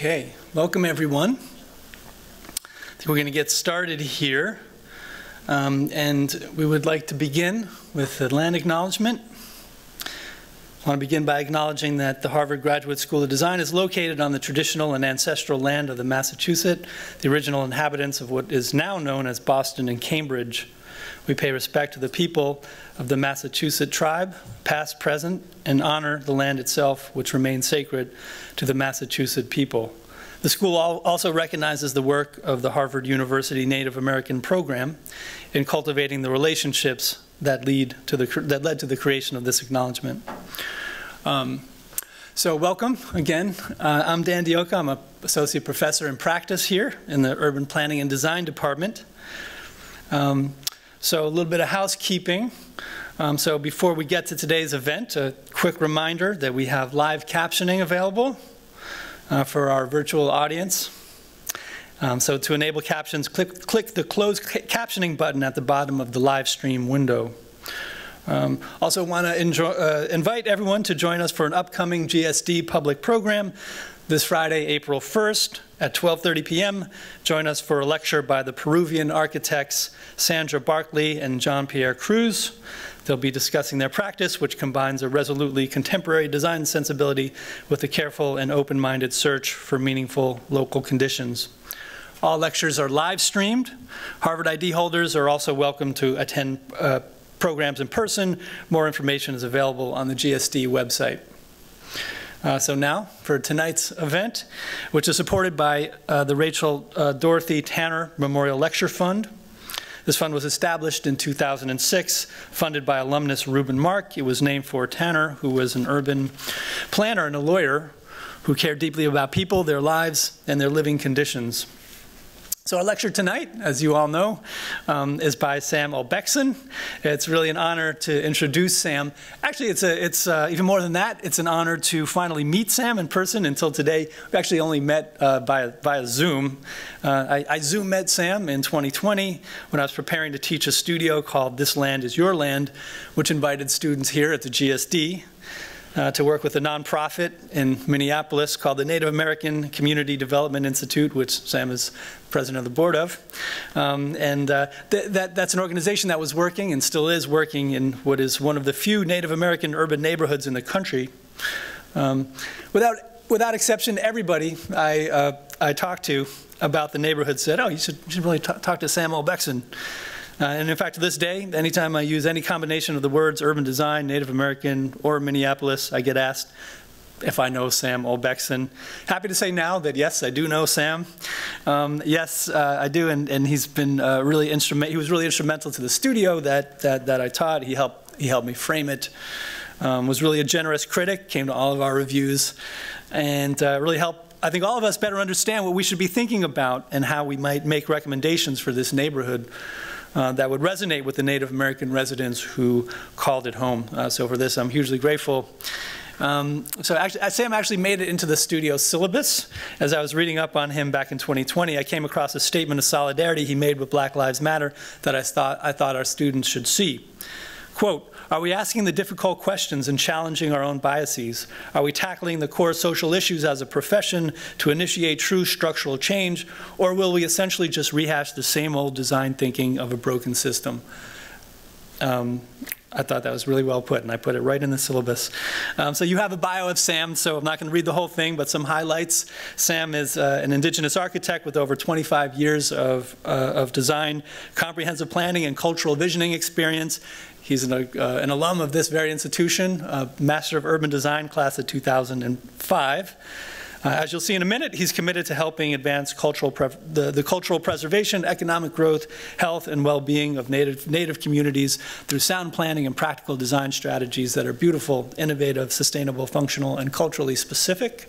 Okay, welcome everyone. I think we're going to get started here. Um, and we would like to begin with the land acknowledgement. I want to begin by acknowledging that the Harvard Graduate School of Design is located on the traditional and ancestral land of the Massachusetts, the original inhabitants of what is now known as Boston and Cambridge. We pay respect to the people of the Massachusetts tribe, past, present, and honor the land itself, which remains sacred to the Massachusetts people. The school also recognizes the work of the Harvard University Native American program in cultivating the relationships that lead to the that led to the creation of this acknowledgement. Um, so welcome again. Uh, I'm Dan D'Oca. I'm an associate professor in practice here in the Urban Planning and Design Department. Um, so a little bit of housekeeping. Um, so before we get to today's event, a quick reminder that we have live captioning available uh, for our virtual audience. Um, so to enable captions, click, click the close captioning button at the bottom of the live stream window. Um, also want to uh, invite everyone to join us for an upcoming GSD public program this Friday, April 1st at 12.30 p.m. Join us for a lecture by the Peruvian architects Sandra Barclay and Jean-Pierre Crousse. They'll be discussing their practice, which combines a resolutely contemporary design sensibility with a careful and open-minded search for meaningful local conditions. All lectures are live streamed. Harvard ID holders are also welcome to attend uh, programs in person. More information is available on the GSD website. Uh, so now for tonight's event, which is supported by uh, the Rachel uh, Dorothy Tanur Memorial Lecture Fund. This fund was established in 2006, funded by alumnus Reuben Mark. It was named for Tanur, who was an urban planner and a lawyer who cared deeply about people, their lives, and their living conditions. So our lecture tonight, as you all know, um, is by Sam Olbekson. It's really an honor to introduce Sam. Actually, it's, a, it's uh, even more than that. It's an honor to finally meet Sam in person. Until today, we actually only met uh, via, via Zoom. Uh, I, I Zoom met Sam in 2020 when I was preparing to teach a studio called This Land is Your Land, which invited students here at the GSD uh, to work with a nonprofit in Minneapolis called the Native American Community Development Institute, which Sam is president of the board of. Um, and uh, th that, that's an organization that was working and still is working in what is one of the few Native American urban neighborhoods in the country. Um, without, without exception, everybody I, uh, I talked to about the neighborhood said, oh, you should, you should really talk to Sam Olbekson. Uh, and in fact, to this day, anytime I use any combination of the words urban design, Native American, or Minneapolis, I get asked if I know Sam Olbekson. Happy to say now that yes, I do know Sam. Um, yes, uh, I do, and, and he's been uh, really instrumental. He was really instrumental to the studio that, that, that I taught. He helped, he helped me frame it. Um, was really a generous critic, came to all of our reviews, and uh, really helped I think all of us better understand what we should be thinking about and how we might make recommendations for this neighborhood uh, that would resonate with the Native American residents who called it home. Uh, so for this, I'm hugely grateful. Um, so actually, Sam actually made it into the studio syllabus. As I was reading up on him back in 2020, I came across a statement of solidarity he made with Black Lives Matter that I thought, I thought our students should see. Quote, are we asking the difficult questions and challenging our own biases? Are we tackling the core social issues as a profession to initiate true structural change, or will we essentially just rehash the same old design thinking of a broken system? Um, I thought that was really well put, and I put it right in the syllabus. Um, so you have a bio of Sam, so I'm not going to read the whole thing, but some highlights. Sam is uh, an indigenous architect with over 25 years of, uh, of design, comprehensive planning, and cultural visioning experience. He's an, uh, an alum of this very institution, Master of Urban Design class of 2005. Uh, as you'll see in a minute, he's committed to helping advance cultural the, the cultural preservation, economic growth, health, and well-being of native, native communities through sound planning and practical design strategies that are beautiful, innovative, sustainable, functional, and culturally specific.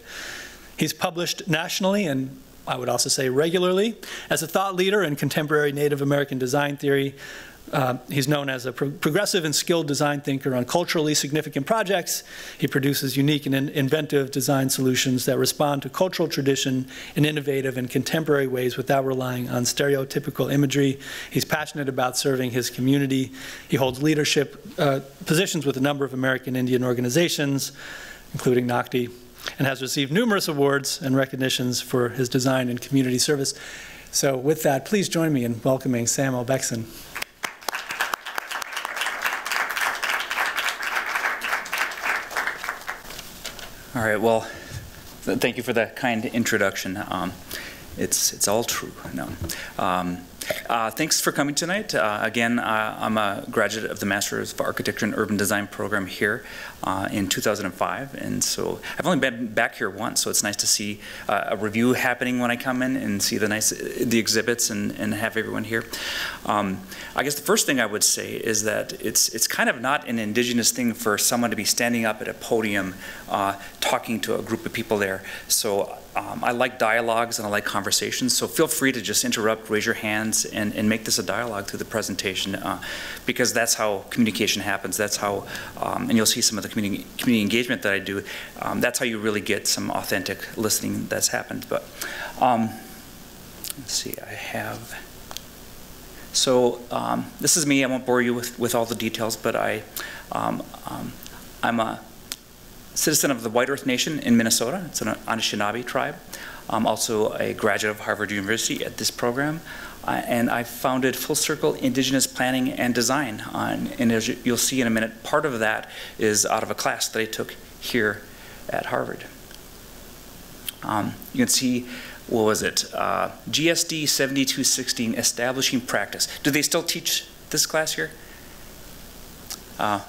He's published nationally and I would also say regularly as a thought leader in contemporary Native American design theory, uh, he's known as a pro progressive and skilled design thinker on culturally significant projects. He produces unique and in inventive design solutions that respond to cultural tradition in innovative and contemporary ways without relying on stereotypical imagery. He's passionate about serving his community. He holds leadership uh, positions with a number of American Indian organizations, including NACDI. and has received numerous awards and recognitions for his design and community service. So with that, please join me in welcoming Sam Olbekson. All right, well, thank you for that kind introduction. Um, it's, it's all true. No. Um, uh, thanks for coming tonight. Uh, again, uh, I'm a graduate of the Master's of Architecture and Urban Design program here uh, in 2005, and so I've only been back here once, so it's nice to see uh, a review happening when I come in and see the nice the exhibits and, and have everyone here. Um, I guess the first thing I would say is that it's it's kind of not an indigenous thing for someone to be standing up at a podium uh, talking to a group of people there. So um, I like dialogues and I like conversations, so feel free to just interrupt, raise your hands, and, and make this a dialogue through the presentation, uh, because that's how communication happens. That's how, um, and you'll see some of the community, community engagement that I do, um, that's how you really get some authentic listening that's happened. But um, let's see, I have, so um, this is me. I won't bore you with, with all the details, but I, um, I'm a citizen of the White Earth Nation in Minnesota. It's an Anishinaabe tribe. I'm also a graduate of Harvard University at this program. Uh, and I founded Full Circle Indigenous Planning and Design. And as you'll see in a minute, part of that is out of a class that I took here at Harvard. Um, you can see, what was it? Uh, GSD 7216, Establishing Practice. Do they still teach this class here? Uh,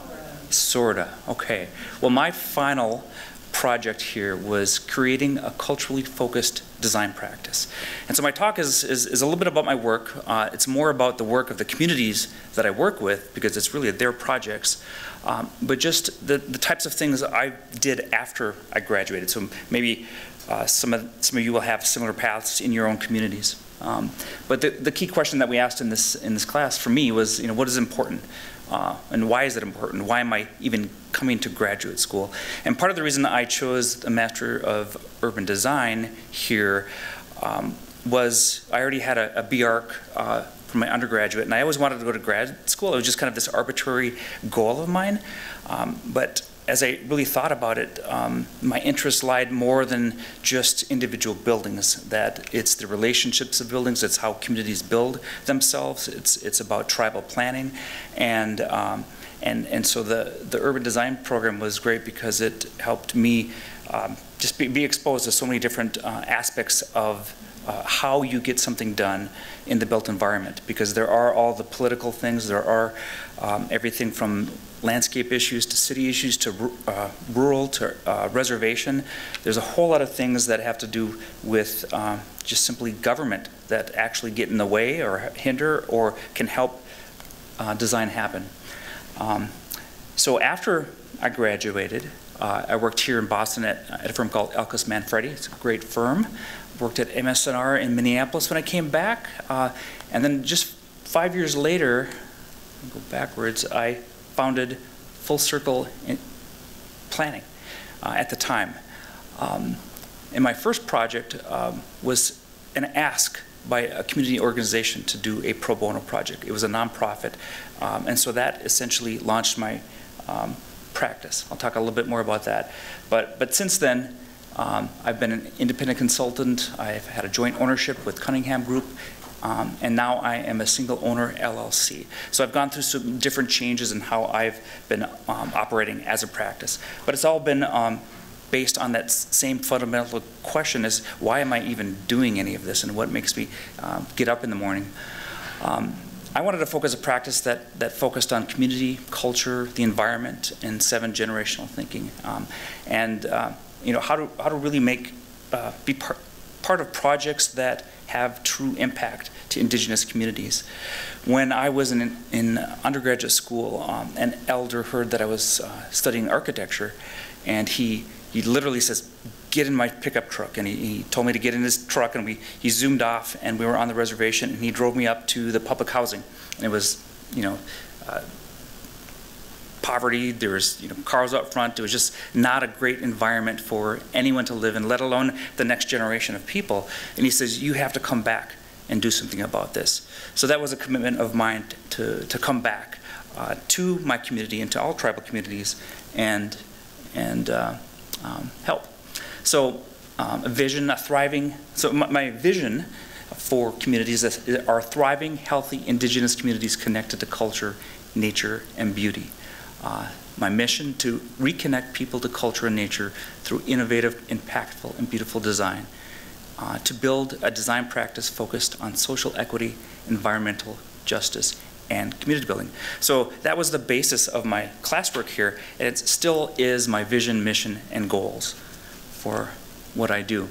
Sorta, okay. Well, my final project here was creating a culturally focused design practice. And so my talk is, is, is a little bit about my work. Uh, it's more about the work of the communities that I work with because it's really their projects. Um, but just the, the types of things I did after I graduated. So maybe uh, some, of, some of you will have similar paths in your own communities. Um, but the, the key question that we asked in this, in this class for me was, you know, what is important? Uh, and why is it important? Why am I even coming to graduate school? And part of the reason I chose the Master of Urban Design here um, was I already had a, a BArch uh, from my undergraduate, and I always wanted to go to grad school. It was just kind of this arbitrary goal of mine. Um, but as I really thought about it, um, my interest lied more than just individual buildings, that it's the relationships of buildings, it's how communities build themselves, it's, it's about tribal planning. And, um, and, and so the, the urban design program was great because it helped me um, just be, be, exposed to so many different uh, aspects of uh, how you get something done in the built environment because there are all the political things, there are um, everything from landscape issues to city issues to uh, rural to uh, reservation. There's a whole lot of things that have to do with uh, just simply government that actually get in the way or hinder or can help uh, design happen. Um, so after I graduated, uh, I worked here in Boston at, at a firm called Elkus Manfredi. It's a great firm worked at MS&R in Minneapolis when I came back. Uh, and then just five years later, go backwards, I founded Full Circle Planning uh, at the time. Um, and my first project um, was an ask by a community organization to do a pro bono project. It was a nonprofit. Um, and so that essentially launched my um, practice. I'll talk a little bit more about that. But, but since then, um, I've been an independent consultant. I've had a joint ownership with Cunningham Group, um, and now I am a single owner LLC. So I've gone through some different changes in how I've been um, operating as a practice. But it's all been um, based on that same fundamental question is why am I even doing any of this and what makes me um, get up in the morning? Um, I wanted to focus a practice that, that focused on community, culture, the environment, and seven generational thinking. Um, and uh, you know, how to, how to really make, uh, be part, part of projects that have true impact to indigenous communities. When I was in, in undergraduate school, um, an elder heard that I was uh, studying architecture, and he, he literally says, get in my pickup truck. And he, he, told me to get in his truck, and we, he zoomed off, and we were on the reservation, and he drove me up to the public housing. And it was, you know, uh, poverty. There was you know, cars up front. It was just not a great environment for anyone to live in, let alone the next generation of people. And he says, you have to come back and do something about this. So that was a commitment of mine to, to come back uh, to my community and to all tribal communities and, and uh, um, help. So um, a vision, a thriving, so my, my vision for communities are thriving, healthy indigenous communities connected to culture, nature, and beauty. Uh, My mission to reconnect people to culture and nature through innovative, impactful, and beautiful design. Uh, To build a design practice focused on social equity, environmental justice, and community building. So that was the basis of my classwork here, and it still is my vision, mission, and goals for what I do.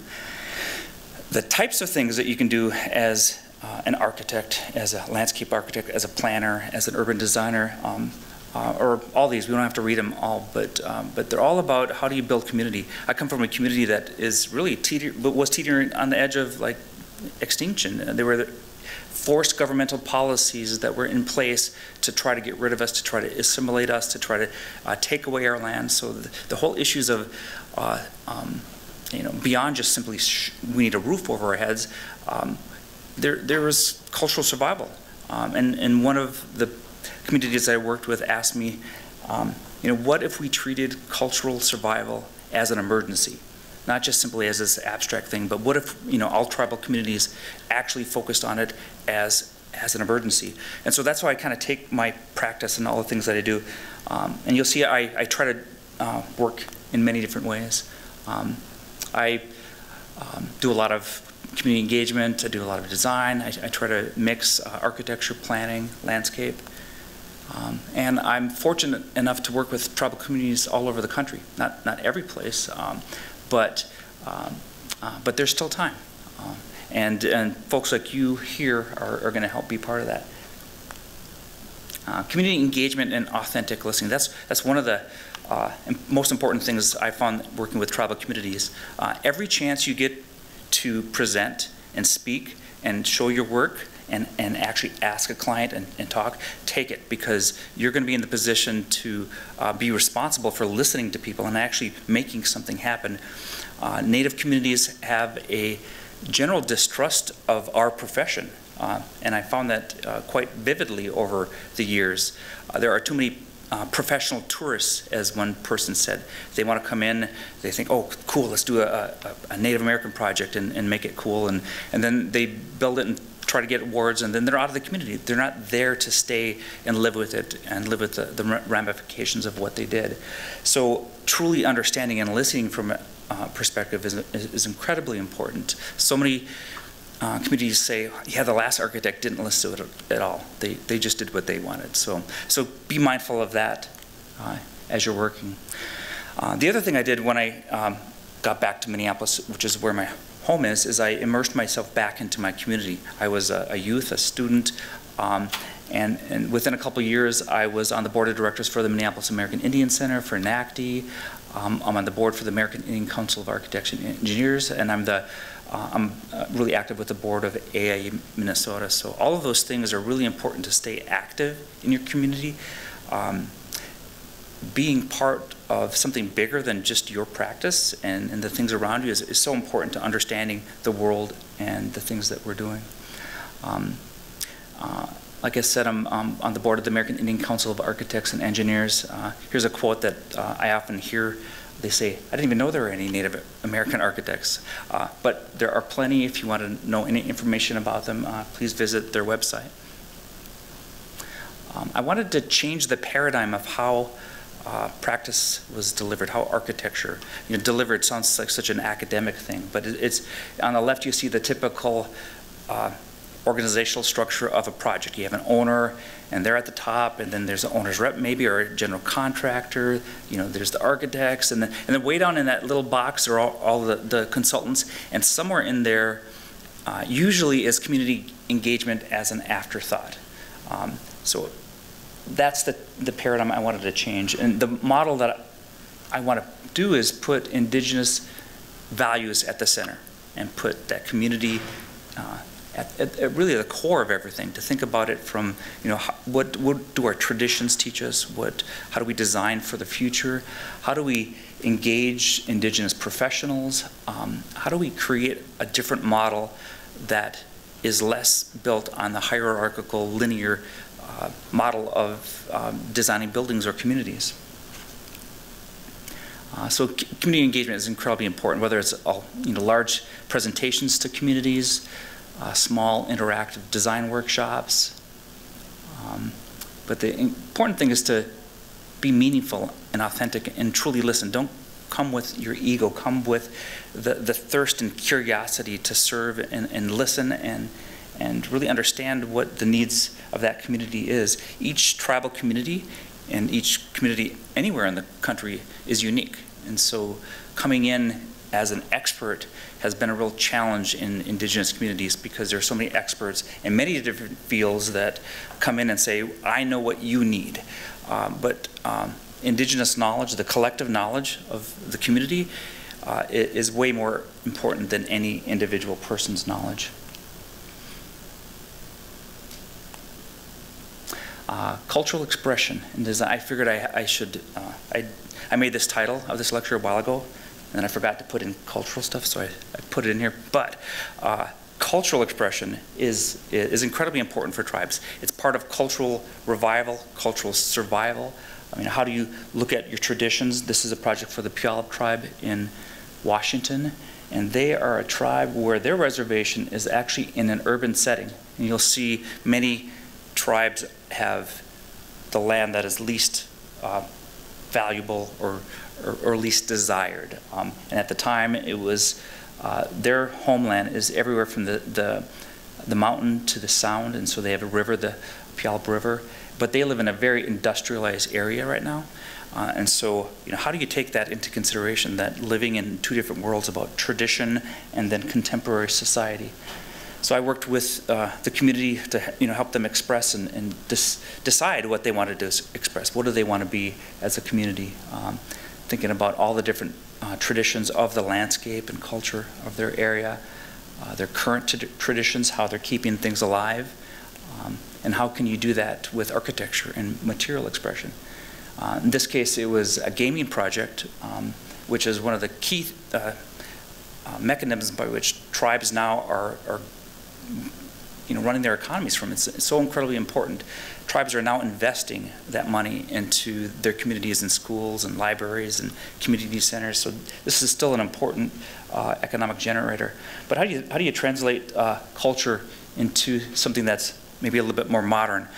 The types of things that you can do as uh, an architect, as a landscape architect, as a planner, as an urban designer, um, uh, or all these, we don't have to read them all, but, um, but they're all about how do you build community. I come from a community that is really teeter, but was teetering on the edge of like extinction. Uh, There were forced governmental policies that were in place to try to get rid of us, to try to assimilate us, to try to uh, take away our land. So the, the whole issues of, uh, um, you know, beyond just simply we need a roof over our heads, um, there, there was cultural survival. Um, and, and one of the communities I worked with asked me, um, you know, what if we treated cultural survival as an emergency? Not just simply as this abstract thing, but what if, you know, all tribal communities actually focused on it as, as an emergency? And so that's why I kind of take my practice and all the things that I do. Um, and you'll see I, I try to uh, work in many different ways. Um, I um, do a lot of community engagement, I do a lot of design, I, I try to mix uh, architecture, planning, landscape. Um, and I'm fortunate enough to work with tribal communities all over the country. Not, not every place, um, but, um, uh, but there's still time. Um, and, and folks like you here are, are going to help be part of that. Uh, community engagement and authentic listening. That's, that's one of the uh, most important things I found working with tribal communities. Uh, every chance you get to present and speak and show your work and, and actually ask a client and, and talk, take it because you're going to be in the position to uh, be responsible for listening to people and actually making something happen. Uh, Native communities have a general distrust of our profession. Uh, and I found that uh, quite vividly over the years. Uh, there are too many uh, professional tourists, as one person said. They want to come in, they think, oh, cool, let's do a, a, a Native American project and, and make it cool. And, and then they build it try to get awards, and then they're out of the community. They're not there to stay and live with it and live with the, the ramifications of what they did. So truly understanding and listening from a uh, perspective is, is, incredibly important. So many uh, communities say, yeah, the last architect didn't listen to it at all. They, they just did what they wanted. So, so be mindful of that uh, as you're working. Uh, the other thing I did when I um, got back to Minneapolis, which is where my home is, is I immersed myself back into my community. I was a, a youth, a student, um, and, and within a couple years, I was on the board of directors for the Minneapolis American Indian Center, for NACD. Um, I'm on the board for the American Indian Council of Architects and Engineers, and I'm the uh, I'm uh, really active with the board of AIA Minnesota. So all of those things are really important to stay active in your community. Um, being part of something bigger than just your practice and, and the things around you is, is, so important to understanding the world and the things that we're doing. Um, uh, like I said, I'm, I'm, on the board of the American Indian Council of Architects and Engineers. Uh, here's a quote that uh, I often hear. They say, I didn't even know there were any Native American architects. Uh, but there are plenty. If you want to know any information about them, uh, please visit their website. Um, I wanted to change the paradigm of how uh, practice was delivered, how architecture, you know, delivered sounds like such an academic thing, but it, it's, on the left you see the typical uh, organizational structure of a project. You have an owner, and they're at the top, and then there's an owner's rep maybe, or a general contractor, you know, there's the architects, and then, and then way down in that little box are all, all the, the consultants, and somewhere in there uh, usually is community engagement as an afterthought. Um, so that's the, the paradigm I wanted to change. And the model that I want to do is put indigenous values at the center and put that community uh, at, at, at, really the core of everything. To think about it from, you know, how, what, what do our traditions teach us? What, how do we design for the future? How do we engage indigenous professionals? Um, how do we create a different model that is less built on the hierarchical, linear uh, model of um, designing buildings or communities. Uh, so community engagement is incredibly important, whether it's all, you know, large presentations to communities, uh, small interactive design workshops. Um, but the important thing is to be meaningful and authentic and truly listen. Don't come with your ego, come with the, the thirst and curiosity to serve and, and listen and, and really understand what the needs of that community is. Each tribal community and each community anywhere in the country is unique. And so coming in as an expert has been a real challenge in indigenous communities because there are so many experts in many different fields that come in and say, I know what you need. Um, but um, indigenous knowledge, the collective knowledge of the community, uh, is way more important than any individual person's knowledge. Uh, cultural expression and design. I figured I, I should, uh, I, I made this title of this lecture a while ago, and I forgot to put in cultural stuff, so I, I put it in here. But uh, cultural expression is, is incredibly important for tribes. It's part of cultural revival, cultural survival. I mean, how do you look at your traditions? This is a project for the Puyallup tribe in Washington, and they are a tribe where their reservation is actually in an urban setting. And you'll see many tribes have the land that is least uh, valuable or, or, or, least desired. Um, and at the time, it was uh, their homeland is everywhere from the, the, the mountain to the sound, and so they have a river, the Puyallup River, but they live in a very industrialized area right now. Uh, and so, you know, how do you take that into consideration, that living in two different worlds about tradition and then contemporary society? So I worked with uh, the community to you know, help them express and, and decide what they wanted to express. What do they want to be as a community? Um, thinking about all the different uh, traditions of the landscape and culture of their area, uh, their current traditions, how they're keeping things alive, um, and how can you do that with architecture and material expression. Uh, in this case, it was a gaming project, um, which is one of the key uh, uh, mechanisms by which tribes now are, are you know, running their economies from. It's, so incredibly important. Tribes are now investing that money into their communities and schools and libraries and community centers. So this is still an important uh, economic generator. But how do you, how do you translate uh, culture into something that's maybe a little bit more modern?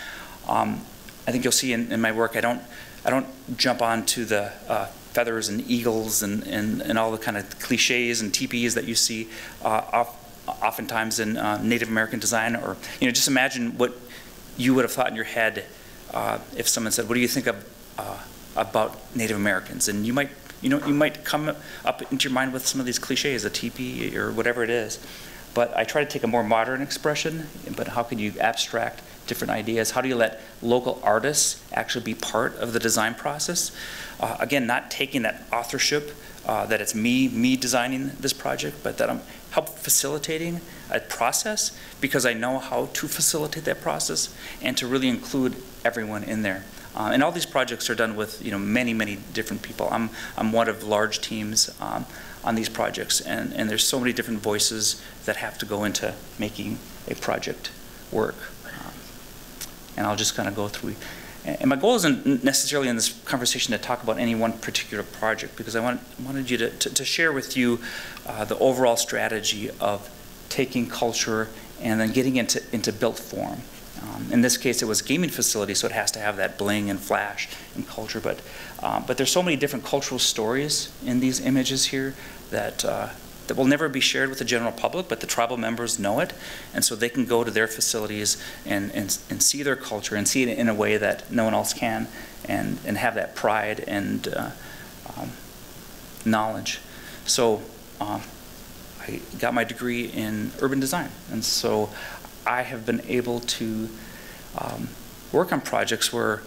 Um, I think you'll see in, in, my work, I don't, I don't jump onto the uh, feathers and eagles and, and, and all the kind of cliches and teepees that you see uh, off, oftentimes in uh, Native American design, or you know, just imagine what you would have thought in your head uh, if someone said, "What do you think of uh, about Native Americans?" And you might, you know, you might come up into your mind with some of these cliches, a teepee or whatever it is. But I try to take a more modern expression. But how can you abstract different ideas? How do you let local artists actually be part of the design process? Uh, again, not taking that authorship uh, that it's me, me designing this project, but that I'm help facilitating a process because I know how to facilitate that process and to really include everyone in there. Uh, and all these projects are done with you know many many different people. I'm I'm one of large teams um, on these projects, and and there's so many different voices that have to go into making a project work. Um, and I'll just kind of go through and my goal isn't necessarily in this conversation to talk about any one particular project because I want, wanted you to, to, to share with you uh, the overall strategy of taking culture and then getting into, into built form. Um, in this case, it was a gaming facility, so it has to have that bling and flash and culture. But, um, but there's so many different cultural stories in these images here that uh, that will never be shared with the general public, but the tribal members know it, and so they can go to their facilities and, and, and see their culture and see it in a way that no one else can, and, and have that pride and uh, um, knowledge. So um, I got my degree in urban design, and so I have been able to um, work on projects where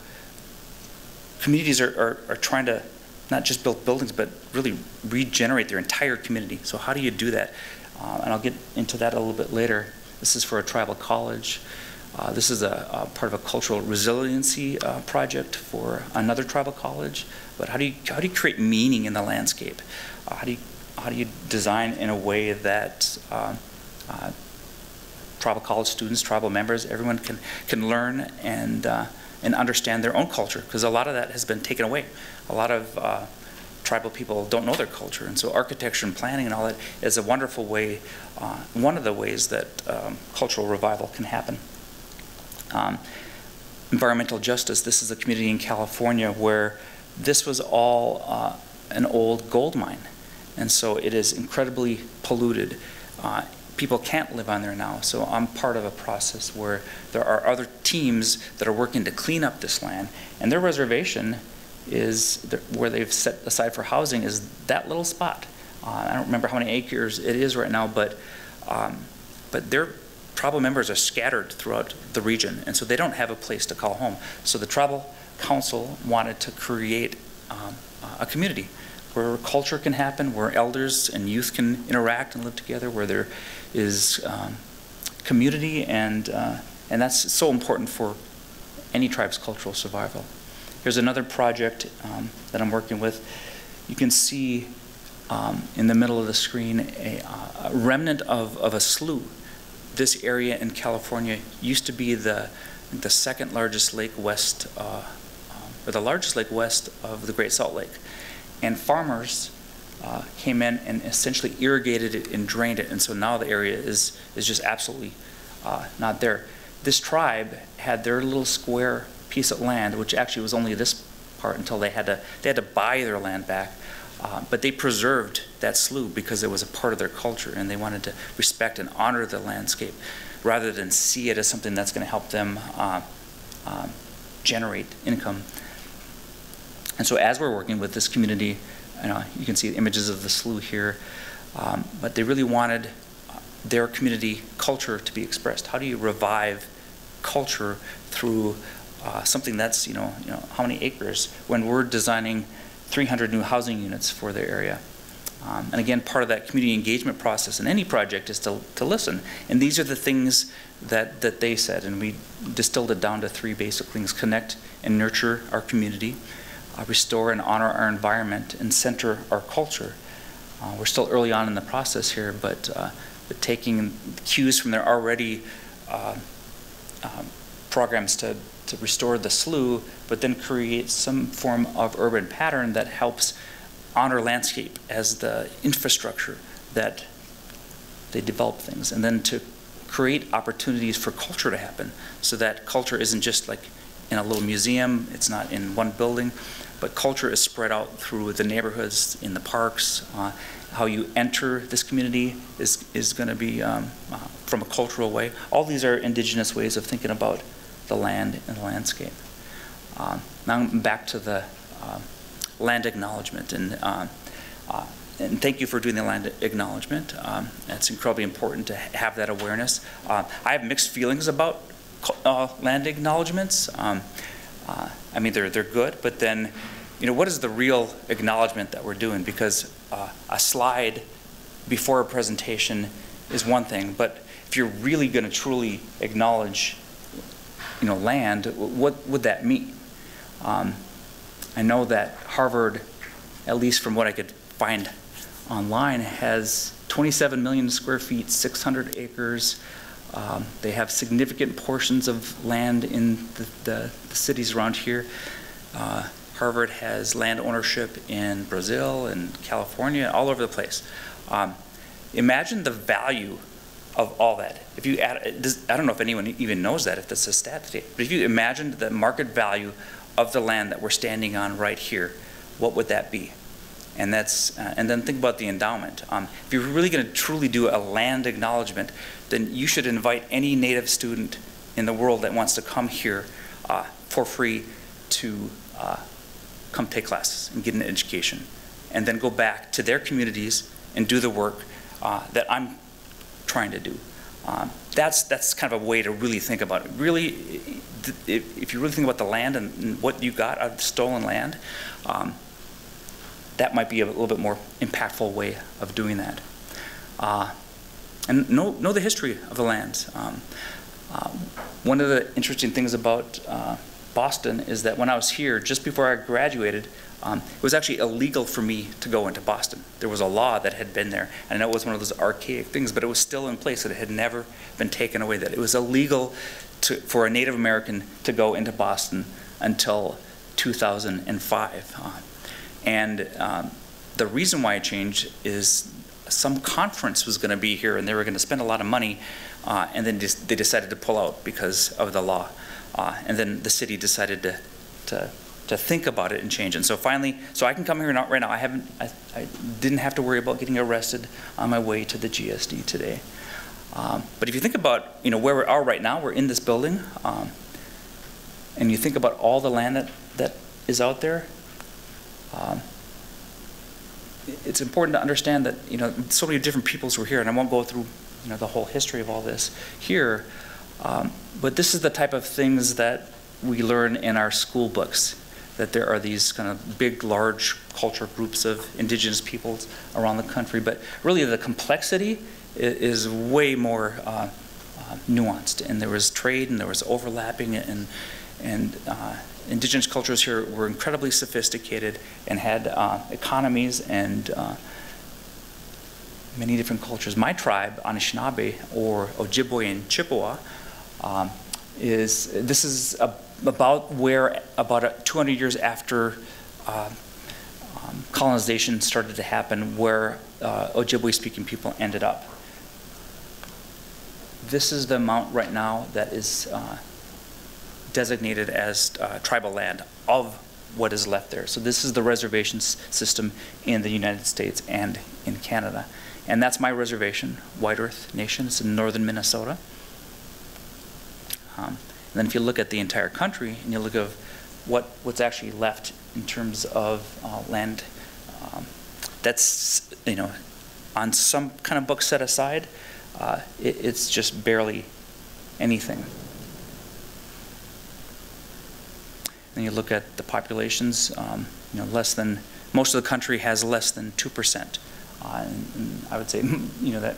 communities are, are, are trying to not just build buildings, but really regenerate their entire community. So how do you do that? Uh, and I'll get into that a little bit later. This is for a tribal college. Uh, this is a, a, part of a cultural resiliency uh, project for another tribal college. But how do you how do you create meaning in the landscape? Uh, how do you how do you design in a way that uh, uh, tribal college students, tribal members, everyone can can learn and and understand their own culture? Because a lot of that has been taken away a lot of uh, tribal people don't know their culture. And so architecture and planning and all that is a wonderful way, uh, one of the ways that um, cultural revival can happen. Um, environmental justice, this is a community in California where this was all uh, an old gold mine. And so it is incredibly polluted. Uh, people can't live on there now. So I'm part of a process where there are other teams that are working to clean up this land. And their reservation is the, where they've set aside for housing is that little spot. Uh, I don't remember how many acres it is right now, but um, but their tribal members are scattered throughout the region, and so they don't have a place to call home. So the tribal council wanted to create um, a community where culture can happen, where elders and youth can interact and live together, where there is um, community, and uh, and that's so important for any tribe's cultural survival. Here's another project um, that I'm working with. You can see um, in the middle of the screen a, a remnant of, of a slough. This area in California used to be the, the second largest lake west, uh, um, or the largest lake west of the Great Salt Lake. And farmers uh, came in and essentially irrigated it and drained it. And so now the area is, is just absolutely uh, not there. This tribe had their little square piece of land, which actually was only this part until they had to, they had to buy their land back. Uh, but they preserved that slough because it was a part of their culture and they wanted to respect and honor the landscape rather than see it as something that's going to help them uh, uh, generate income. And so as we're working with this community, you, know, you can see images of the slough here, um, but they really wanted their community culture to be expressed. How do you revive culture through uh, something that's, you know, you know, how many acres when we're designing 300 new housing units for their area. Um, and again, part of that community engagement process in any project is to, to listen. And these are the things that, that they said, and we distilled it down to three basic things connect and nurture our community, uh, restore and honor our environment, and center our culture. Uh, we're still early on in the process here, but, uh, but taking cues from their already uh, um, programs to to restore the slough, but then create some form of urban pattern that helps honor landscape as the infrastructure that they develop things. And then to create opportunities for culture to happen so that culture isn't just like in a little museum, it's not in one building, but culture is spread out through the neighborhoods, in the parks. Uh, how you enter this community is, is going to be um, uh, from a cultural way. All these are indigenous ways of thinking about the land and the landscape. Um, now I'm back to the uh, land acknowledgement and uh, uh, and thank you for doing the land acknowledgement. Um, it's incredibly important to have that awareness. Uh, I have mixed feelings about uh, land acknowledgements. Uh, I mean, they're, they're good, but then, you know, what is the real acknowledgement that we're doing? Because a slide before a presentation is one thing, but if you're really going to truly acknowledge you know, land, what would that mean? Um, I know that Harvard, at least from what I could find online, has 27 million square feet, 600 acres. Um, they have significant portions of land in the, the, the cities around here. Uh, Harvard has land ownership in Brazil and California, all over the place. Um, imagine the value of all that. If you add, does, I don't know if anyone even knows that, if that's a stat today, but if you imagined the market value of the land that we're standing on right here, what would that be? And that's, uh, and then think about the endowment. Um, if you're really going to truly do a land acknowledgement, then you should invite any Native student in the world that wants to come here uh, for free to uh, come take classes and get an education, and then go back to their communities and do the work uh, that I'm trying to do. Um, that's, that's kind of a way to really think about it. Really, if, if you really think about the land and, what you got out of stolen land, um, that might be a little bit more impactful way of doing that. And know, know the history of the land. Um, uh, one of the interesting things about uh, Boston is that when I was here, just before I graduated, um, it was actually illegal for me to go into Boston. There was a law that had been there. And it was one of those archaic things, but it was still in place, that it had never been taken away, that it was illegal to, for a Native American to go into Boston until 2005. Uh, And um, the reason why it changed is some conference was going to be here and they were going to spend a lot of money uh, and then they decided to pull out because of the law. Uh, and then the city decided to, to, to think about it and change. And so finally, so I can come here not right now. I haven't, I, I didn't have to worry about getting arrested on my way to the GSD today. Um, but if you think about, you know, where we are right now, we're in this building, um, and you think about all the land that, that is out there, um, it's important to understand that, you know, so many different peoples were here, and I won't go through, you know, the whole history of all this here, um, but this is the type of things that we learn in our school books, that there are these kind of big, large culture groups of indigenous peoples around the country, but really the complexity is, way more uh, uh, nuanced, and there was trade and there was overlapping and, and uh, indigenous cultures here were incredibly sophisticated and had uh, economies and uh, many different cultures. My tribe, Anishinaabe or Ojibwe and Chippewa, um, is this is a, about where about 200 years after uh, um, colonization started to happen, where uh, Ojibwe-speaking people ended up. This is the amount right now that is uh, designated as uh, tribal land of what is left there. So this is the reservation system in the United States and in Canada. And that's my reservation, White Earth Nation. It's in northern Minnesota. Um, and then if you look at the entire country and you look at what, what's actually left in terms of uh, land, um, that's, you know, on some kind of book set aside, uh, it, it's just barely anything. Then you look at the populations, um, you know, less than, most of the country has less than 2%. Uh, and, and, I would say, you know, that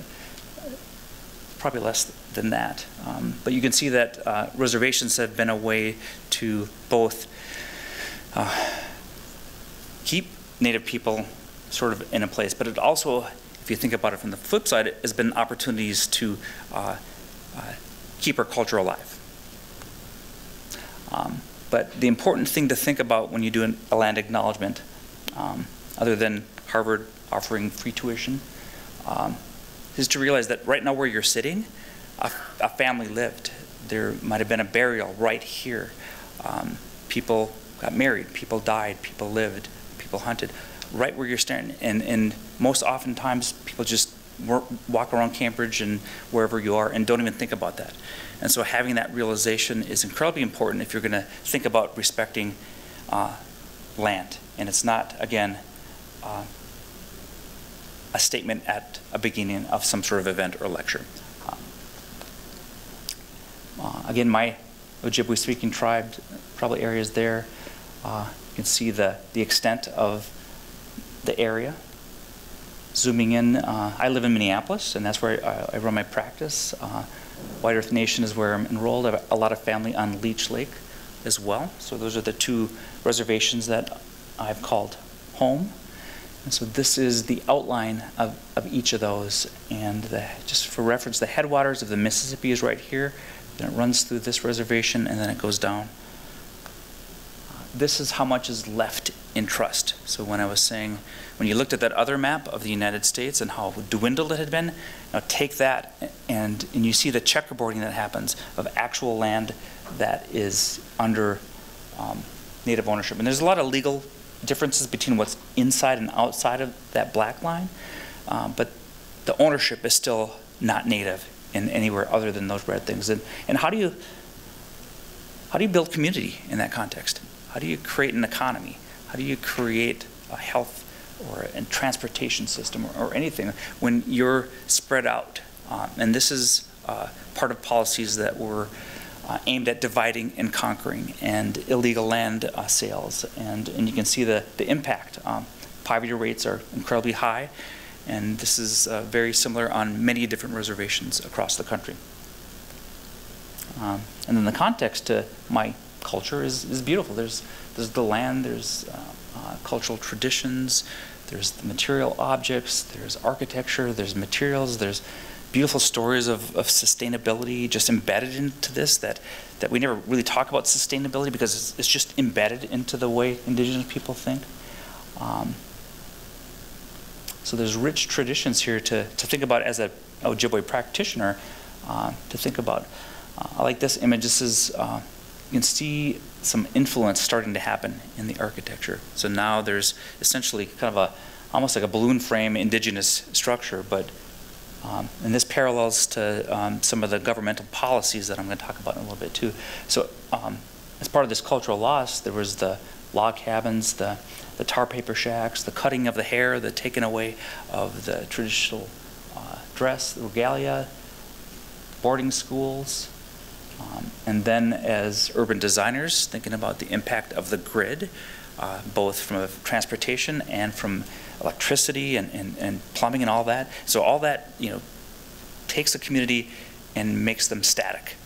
probably less than that. Um, but you can see that uh, reservations have been a way to both uh, keep Native people sort of in a place, but it also, if you think about it from the flip side, it has been opportunities to uh, uh keep our culture alive. Um, but the important thing to think about when you do an, a land acknowledgement, um, other than Harvard offering free tuition, um, is to realize that right now where you're sitting, a, a family lived. There might have been a burial right here. Um, people got married, people died, people lived, people hunted, right where you're standing. And, and most oftentimes people just walk around Cambridge and wherever you are and don't even think about that. And so having that realization is incredibly important if you're going to think about respecting uh, land. And it's not, again, uh, a statement at a beginning of some sort of event or lecture. Um, uh, again, my Ojibwe-speaking tribe, probably areas there. Uh, you can see the, the extent of the area zooming in, uh, I live in Minneapolis, and that's where I, I run my practice. Uh, White Earth Nation is where I'm enrolled. I have a lot of family on Leech Lake as well. So those are the two reservations that I've called home. And so this is the outline of, of each of those. And the, just for reference, the headwaters of the Mississippi is right here. Then it runs through this reservation, and then it goes down. This is how much is left in trust. So when I was saying, when you looked at that other map of the United States and how dwindled it had been, now take that and, and you see the checkerboarding that happens of actual land that is under um, native ownership. And there's a lot of legal differences between what's inside and outside of that black line, um, but the ownership is still not native in anywhere other than those red things. And, and how do you how do you build community in that context? How do you create an economy? How do you create a health or a transportation system or, or anything when you're spread out? Um, and this is uh, part of policies that were uh, aimed at dividing and conquering and illegal land uh, sales. And, and you can see the, the impact. Um, poverty rates are incredibly high, and this is uh, very similar on many different reservations across the country. Um, and then the context to my culture is, is beautiful. There's, there's the land, there's uh, cultural traditions, there's the material objects, there's architecture, there's materials, there's beautiful stories of, of sustainability just embedded into this that, that we never really talk about sustainability because it's, it's just embedded into the way indigenous people think. Um, so there's rich traditions here to, to think about as a Ojibwe practitioner, uh, to think about. Uh, I like this image. This is, uh, you can see some influence starting to happen in the architecture. So now there's essentially kind of a, almost like a balloon frame indigenous structure, but um, and this parallels to um, some of the governmental policies that I'm going to talk about in a little bit too. So um, as part of this cultural loss, there was the log cabins, the, the tar paper shacks, the cutting of the hair, the taking away of the traditional uh, dress, the regalia, boarding schools. Um, and then as urban designers, thinking about the impact of the grid, uh, both from transportation and from electricity and, and, and plumbing and all that. So all that, you know, takes a community and makes them static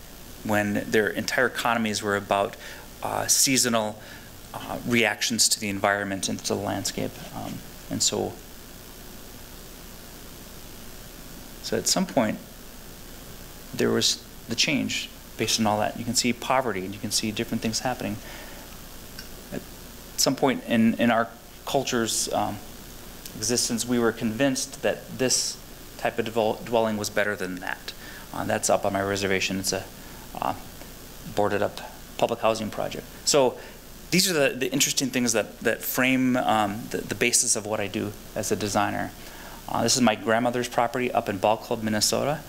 when their entire economies were about uh, seasonal uh, reactions to the environment and to the landscape. Um, and so, so at some point, there was the change on all that. You can see poverty and you can see different things happening. At some point in, in our culture's um, existence, we were convinced that this type of dwelling was better than that. Uh, that's up on my reservation. It's a uh, boarded up public housing project. So these are the, the interesting things that, that frame um, the, the basis of what I do as a designer. Uh, this is my grandmother's property up in Ball Club, Minnesota.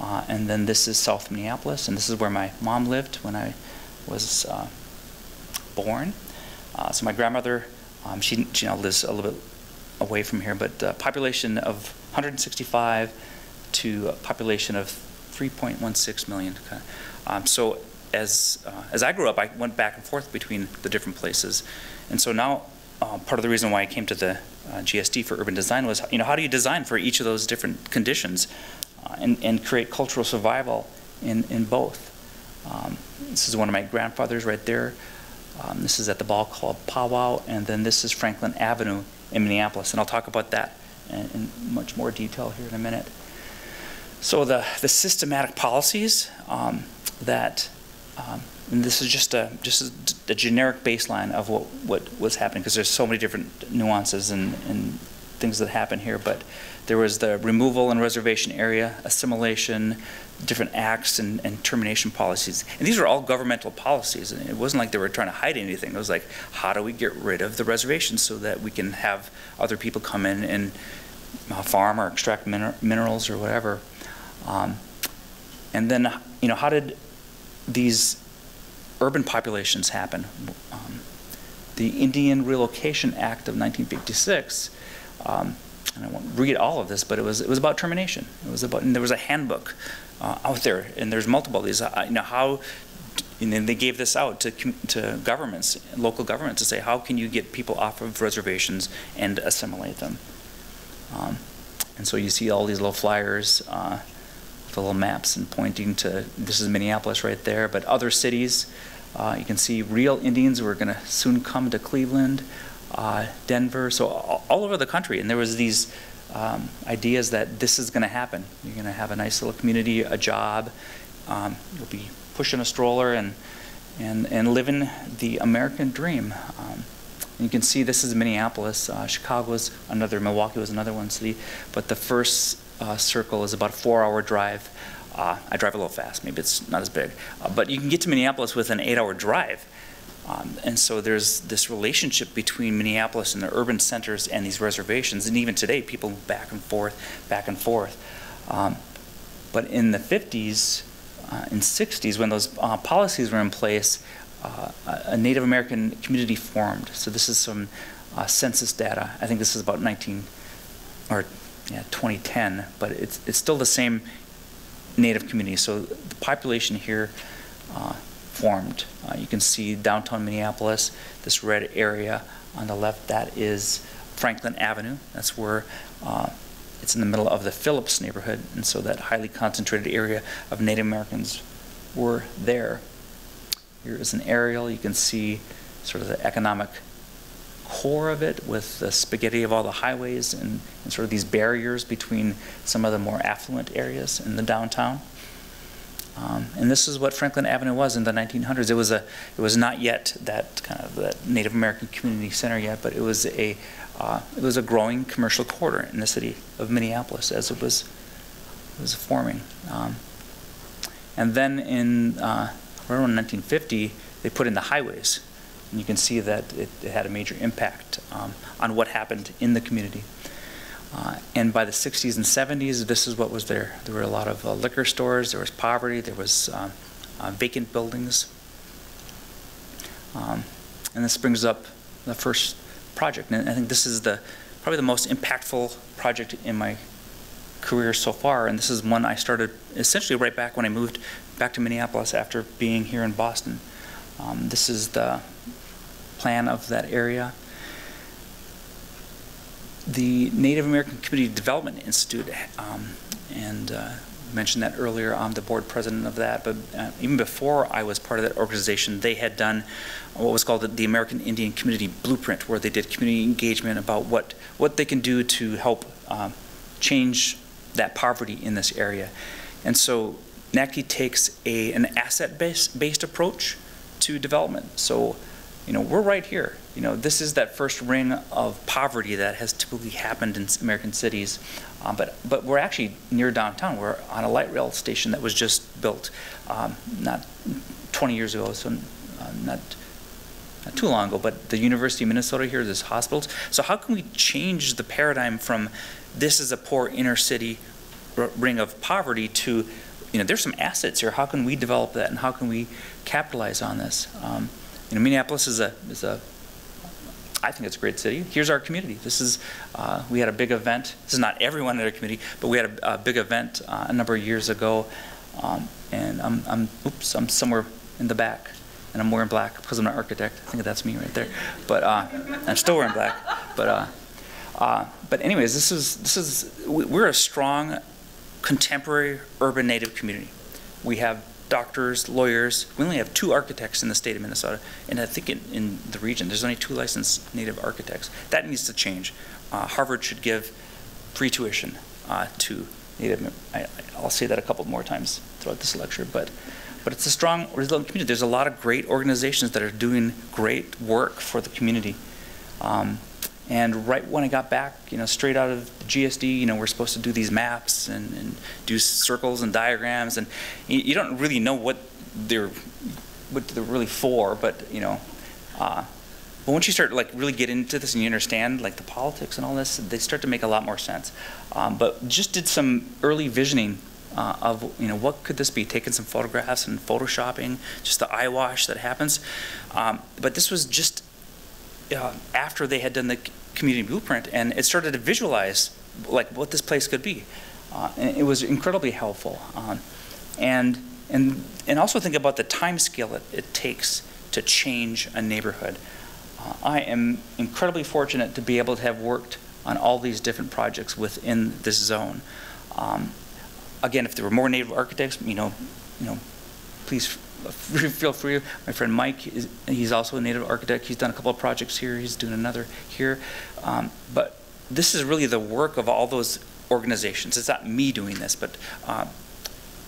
Uh, and then this is South Minneapolis, and this is where my mom lived when I was uh, born. Uh, so my grandmother, um, she, she now lives a little bit away from here, but uh, population of 165 to a population of 3.16 million. Um, so as, uh, as I grew up, I went back and forth between the different places. And so now, uh, part of the reason why I came to the uh, GSD for urban design was, you know, how do you design for each of those different conditions and, and create cultural survival in, in both? Um, this is one of my grandfathers right there. Um, this is at the ball club Powwow, and then this is Franklin Avenue in Minneapolis, and I'll talk about that in, in much more detail here in a minute. So the, the systematic policies um, that um, and this is just a just a, a, generic baseline of what, what was happening because there's so many different nuances and, and things that happen here. But there was the removal and reservation area, assimilation, different acts and, and termination policies. And these were all governmental policies. And it wasn't like they were trying to hide anything. It was like, how do we get rid of the reservations so that we can have other people come in and farm or extract miner minerals or whatever. Um, and then, you know, how did these urban populations happen. Um, the Indian Relocation Act of 1956, um, and I won't read all of this, but it was it was about termination. It was about, and there was a handbook uh, out there, and there's multiple of these. Uh, you know how, and then they gave this out to to governments, local governments, to say how can you get people off of reservations and assimilate them. Um, and so you see all these little flyers. Uh, the little maps and pointing to this is Minneapolis right there, but other cities. Uh, you can see real Indians who are going to soon come to Cleveland, uh, Denver, so all, over the country. And there was these um, ideas that this is going to happen. You're going to have a nice little community, a job. Um, you'll be pushing a stroller and and and living the American dream. Um, you can see this is Minneapolis. Uh, Chicago was another. Milwaukee was another one city. But the first uh, circle is about a four-hour drive. Uh, I drive a little fast, maybe it's not as big. Uh, but you can get to Minneapolis with an eight-hour drive. Um, and so there's this relationship between Minneapolis and the urban centers and these reservations. And even today, people back and forth, back and forth. Um, but in the 50s uh, and 60s, when those uh, policies were in place, uh, a Native American community formed. So this is some uh, census data. I think this is about 19 or yeah, 2010, but it's, it's still the same native community. So the population here uh, formed. Uh, you can see downtown Minneapolis, this red area on the left, that is Franklin Avenue. That's where uh, it's in the middle of the Phillips neighborhood, and so that highly concentrated area of Native Americans were there. Here is an aerial. You can see sort of the economic core of it with the spaghetti of all the highways and, and, sort of these barriers between some of the more affluent areas in the downtown. Um, and this is what Franklin Avenue was in the 1900s. It was a, it was not yet that kind of that Native American community center yet, but it was a, uh, it was a growing commercial quarter in the city of Minneapolis as it was, it was forming. Um, and then in uh, around 1950, they put in the highways, and you can see that it, it had a major impact um, on what happened in the community. Uh, and by the 60s and 70s, this is what was there. There were a lot of uh, liquor stores, there was poverty, there was uh, uh vacant buildings. Um, and this brings up the first project. And I think this is the probably the most impactful project in my career so far. And this is one I started essentially right back when I moved back to Minneapolis after being here in Boston. Um, this is the plan of that area the Native American Community Development Institute, um, and uh, mentioned that earlier. I'm the board president of that, but uh, even before I was part of that organization, they had done what was called the American Indian Community Blueprint, where they did community engagement about what, what they can do to help um, change that poverty in this area. And so NACD takes a, an asset-based based approach to development. So, you know, we're right here you know, this is that first ring of poverty that has typically happened in American cities. Um, but, but we're actually near downtown. We're on a light rail station that was just built um, not 20 years ago, so uh, not, not too long ago. But the University of Minnesota here, there's hospitals. So how can we change the paradigm from this is a poor inner city ring of poverty to, you know, there's some assets here. How can we develop that and how can we capitalize on this? Um, you know, Minneapolis is a, is a I think it's a great city. Here's our community. This is, uh, we had a big event. This is not everyone in our community, but we had a, a big event uh, a number of years ago. Um, and I'm, I'm, oops, I'm somewhere in the back. And I'm wearing black because I'm an architect. I think that's me right there. But uh, I'm still wearing black. But, uh, uh, but anyways, this is, this is, we're a strong contemporary urban native community. We have doctors, lawyers. We only have two architects in the state of Minnesota, and I think in, in the region, there's only two licensed native architects. That needs to change. Uh, Harvard should give free tuition uh, to native. I, will say that a couple more times throughout this lecture, but but it's a strong, resilient community. There's a lot of great organizations that are doing great work for the community. Um, and right when I got back, you know, straight out of GSD, you know, we're supposed to do these maps and, and do circles and diagrams, and you, don't really know what they're what they're really for, but you know. Uh, but once you start like really get into this and you understand like the politics and all this, they start to make a lot more sense. Um, but just did some early visioning uh, of you know what could this be? Taking some photographs and photoshopping, just the eyewash that happens. Um, but this was just uh, after they had done the community blueprint, and it started to visualize like what this place could be. Uh, it was incredibly helpful. Um, and, and, and also think about the time scale it, it takes to change a neighborhood. Uh, I am incredibly fortunate to be able to have worked on all these different projects within this zone. Um, again, if there were more native architects, you know, you know, please feel free. My friend Mike, is, he's also a native architect. He's done a couple of projects here. He's doing another here. Um, but this is really the work of all those organizations. It's not me doing this, but uh,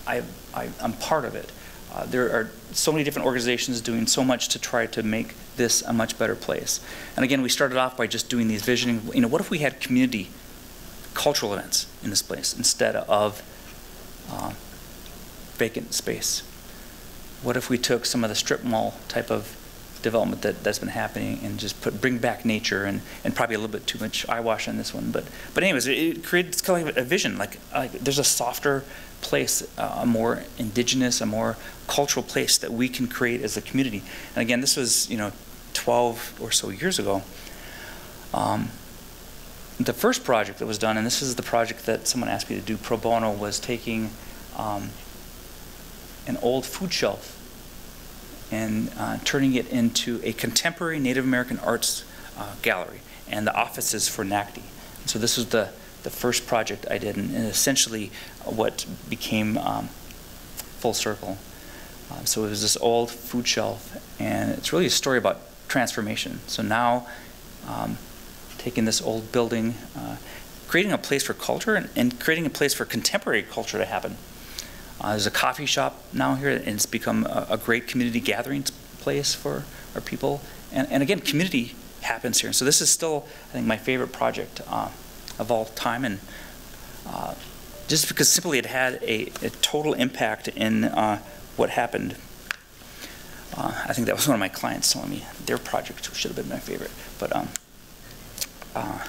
I, am part of it. Uh, there are so many different organizations doing so much to try to make this a much better place. And again, we started off by just doing these visioning. You know, what if we had community cultural events in this place instead of uh, vacant space? what if we took some of the strip mall type of development that, that's been happening and just put bring back nature and, and probably a little bit too much eyewash on this one. But but anyways, it, it creates kind of a vision. Like, like there's a softer place, uh, a more indigenous, a more cultural place that we can create as a community. And again, this was you know 12 or so years ago. Um, the first project that was done, and this is the project that someone asked me to do pro bono, was taking um, an old food shelf and uh, turning it into a contemporary Native American arts uh, gallery and the offices for. And so this was the, the first project I did and, and essentially what became um, full circle. Um, so it was this old food shelf and it's really a story about transformation. So now um, taking this old building, uh, creating a place for culture and, and, creating a place for contemporary culture to happen. Uh, There's a coffee shop now here, and it's become a a great community gathering place for our people. And and again, community happens here. So this is still, I think, my favorite project uh, of all time, and uh, just because simply it had a a total impact in uh, what happened. Uh, I think that was one of my clients telling me their project should have been my favorite. But um, uh,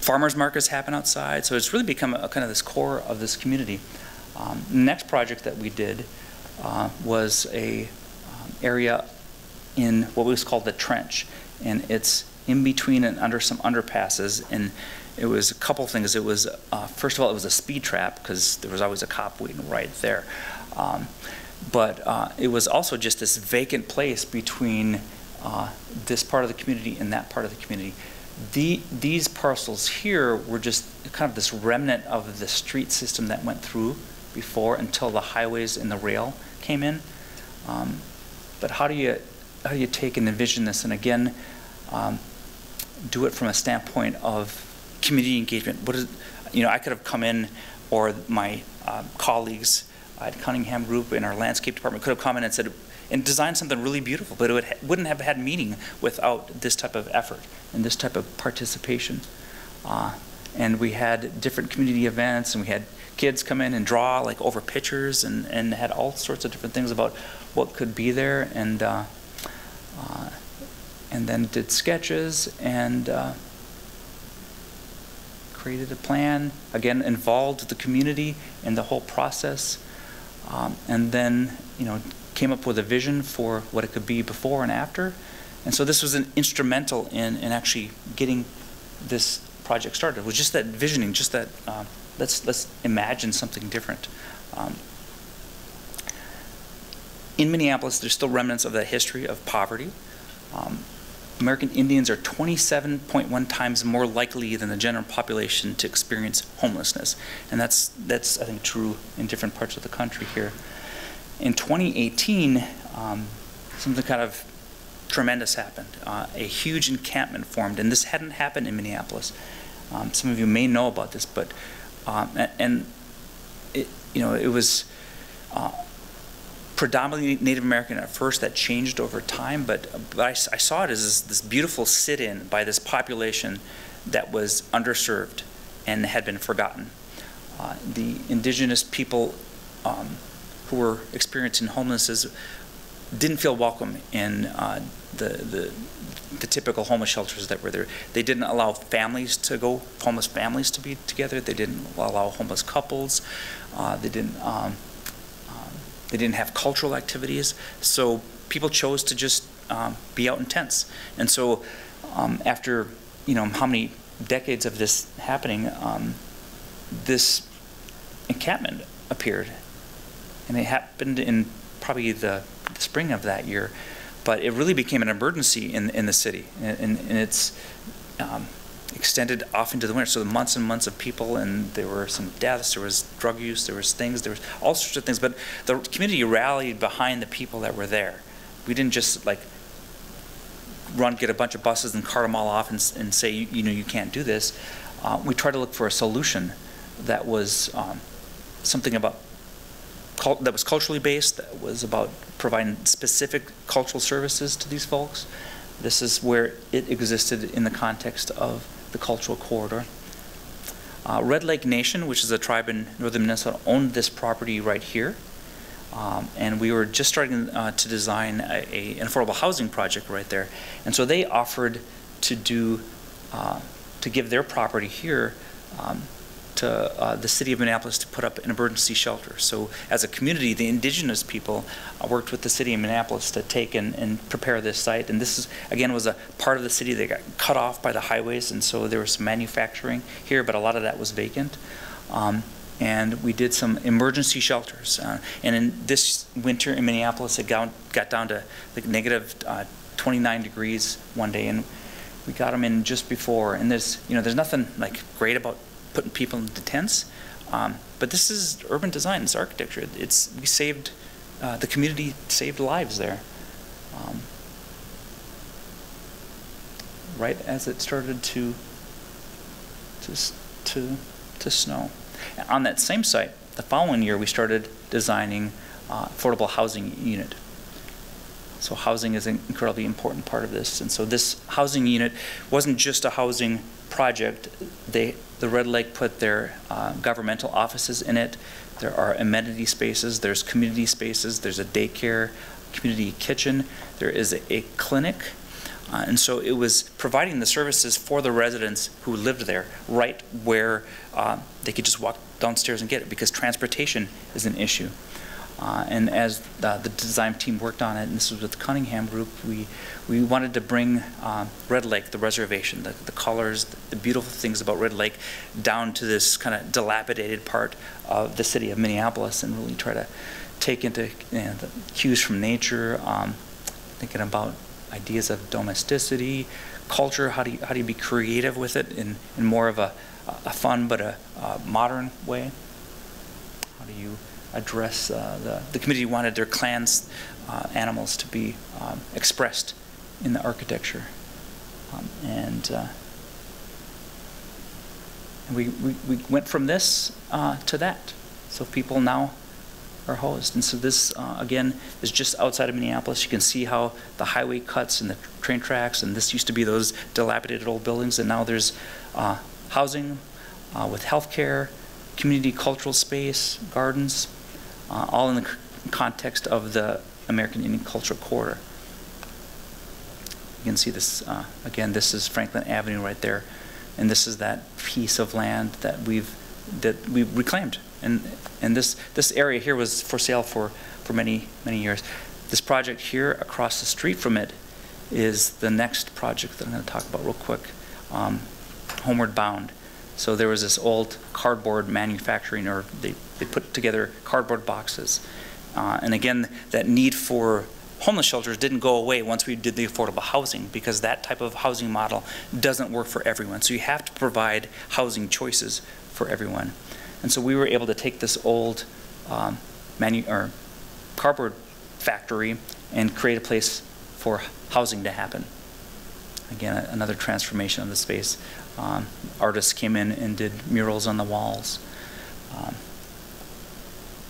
farmers markets happen outside, so it's really become a, kind of this core of this community. Um, next project that we did uh, was a um, area in what was called the trench, and it's in between and under some underpasses. And it was a couple things. It was uh, first of all, it was a speed trap because there was always a cop waiting right there. Um, but uh, it was also just this vacant place between uh, this part of the community and that part of the community. The, these parcels here were just kind of this remnant of the street system that went through before until the highways and the rail came in. Um, but how do you how do you take and envision this and again um, do it from a standpoint of community engagement? What is you know I could have come in or my uh, colleagues at Cunningham Group in our landscape department could have come in and said and designed something really beautiful, but it would, wouldn't have had meaning without this type of effort and this type of participation. Uh, and we had different community events, and we had kids come in and draw like over pictures, and, and had all sorts of different things about what could be there, and uh, uh, and then did sketches and uh, created a plan. Again, involved the community in the whole process, um, and then you know came up with a vision for what it could be before and after. And so this was an instrumental in, in actually getting this project started. It was just that visioning, just that uh, let's let's imagine something different. Um, in Minneapolis, there's still remnants of that history of poverty. Um, American Indians are 27.1 times more likely than the general population to experience homelessness, and that's that's I think true in different parts of the country here. In 2018, um, something kind of tremendous happened. Uh, a huge encampment formed, and this hadn't happened in Minneapolis. Um, some of you may know about this, but um, and it, you know it was uh, predominantly Native American at first. That changed over time, but, but I, I saw it as this, this beautiful sit-in by this population that was underserved and had been forgotten. Uh, the indigenous people um, who were experiencing homelessness didn't feel welcome in uh, the, the, the typical homeless shelters that were there. They didn't allow families to go, homeless families to be together. They didn't allow homeless couples. Uh, they didn't. Um, um, they didn't have cultural activities. So people chose to just um, be out in tents. And so um, after you know how many decades of this happening, um, this encampment appeared and it happened in probably the, the spring of that year. But it really became an emergency in, in the city, and, and, it's um, extended off into the winter. So the months and months of people, and there were some deaths, there was drug use, there was things, there was all sorts of things. But the community rallied behind the people that were there. We didn't just like run, get a bunch of buses and cart them all off and, and say, you, you know, you can't do this. Uh, we tried to look for a solution that was um, something about that was culturally based, that was about providing specific cultural services to these folks. This is where it existed in the context of the cultural corridor. Uh, Red Lake Nation, which is a tribe in northern Minnesota, owned this property right here. Um, and we were just starting uh, to design a, a, an affordable housing project right there. And so they offered to do, uh, to give their property here um, to uh, the city of Minneapolis to put up an emergency shelter. So as a community, the indigenous people uh, worked with the city of Minneapolis to take and, and, prepare this site. And this is, again, was a part of the city that got cut off by the highways. And so there was some manufacturing here, but a lot of that was vacant. Um, and we did some emergency shelters. Uh, and in this winter in Minneapolis, it got, got down to like negative, uh, 29 degrees one day. And we got them in just before. And there's, you know, there's nothing like great about putting people into tents. Um, but this is urban design, it's architecture. It's, we saved, uh, the community saved lives there. Um, right as it started to, to, to, to snow. On that same site, the following year, we started designing uh, affordable housing unit. So housing is an incredibly important part of this. And so this housing unit wasn't just a housing project. They, the Red Lake put their uh, governmental offices in it. There are amenity spaces, there's community spaces, there's a daycare, community kitchen, there is a, a clinic. Uh, and so it was providing the services for the residents who lived there right where uh, they could just walk downstairs and get it because transportation is an issue. Uh, and as the, the, design team worked on it, and this was with the Cunningham Group, we, we wanted to bring uh, Red Lake, the reservation, the, the colors, the beautiful things about Red Lake, down to this kind of dilapidated part of the city of Minneapolis and really try to take into you know, cues from nature, um, thinking about ideas of domesticity, culture, how do you, how do you be creative with it in, in more of a, a fun but a, a modern way? How do you address uh, the, the committee wanted their clans uh, animals to be um, expressed in the architecture. Um, and uh, we, we, we went from this uh, to that. So people now are hosed. And so this, uh, again, is just outside of Minneapolis. You can see how the highway cuts and the train tracks, and this used to be those dilapidated old buildings, and now there's uh, housing with health care, community cultural space, gardens, uh, all in the context of the American Indian Cultural Corridor. You can see this, uh, again, this is Franklin Avenue right there, and this is that piece of land that we've, that we reclaimed. And, and this, this area here was for sale for, for many, many years. This project here across the street from it is the next project that I'm going to talk about real quick, um, Homeward Bound. So there was this old cardboard manufacturing, or they, they put together cardboard boxes. Uh, and again, that need for homeless shelters didn't go away once we did the affordable housing because that type of housing model doesn't work for everyone. So you have to provide housing choices for everyone. And so we were able to take this old um, cardboard factory and create a place for housing to happen. Again, another transformation of the space. Um, artists came in and did murals on the walls. Um,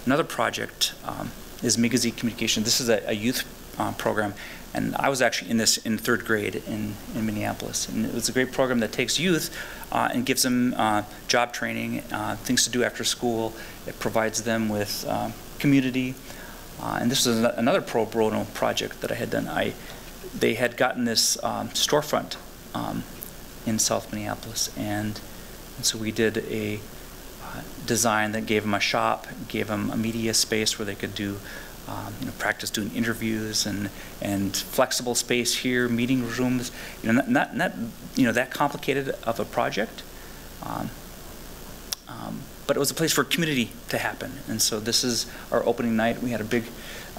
another project um, is Migizi Communication. This is a, a youth uh, program, and I was actually in this in third grade in, in Minneapolis. And it was a great program that takes youth uh, and gives them uh, job training, uh, things to do after school. It provides them with um, community. Uh, and this is another pro bono project that I had done. I, they had gotten this um, storefront um, in South Minneapolis. And, and so we did a uh, design that gave them a shop, gave them a media space where they could do um, you know, practice doing interviews and and flexible space here, meeting rooms. You know, not not, you know that complicated of a project, um, um, but it was a place for community to happen. And so this is our opening night. We had a big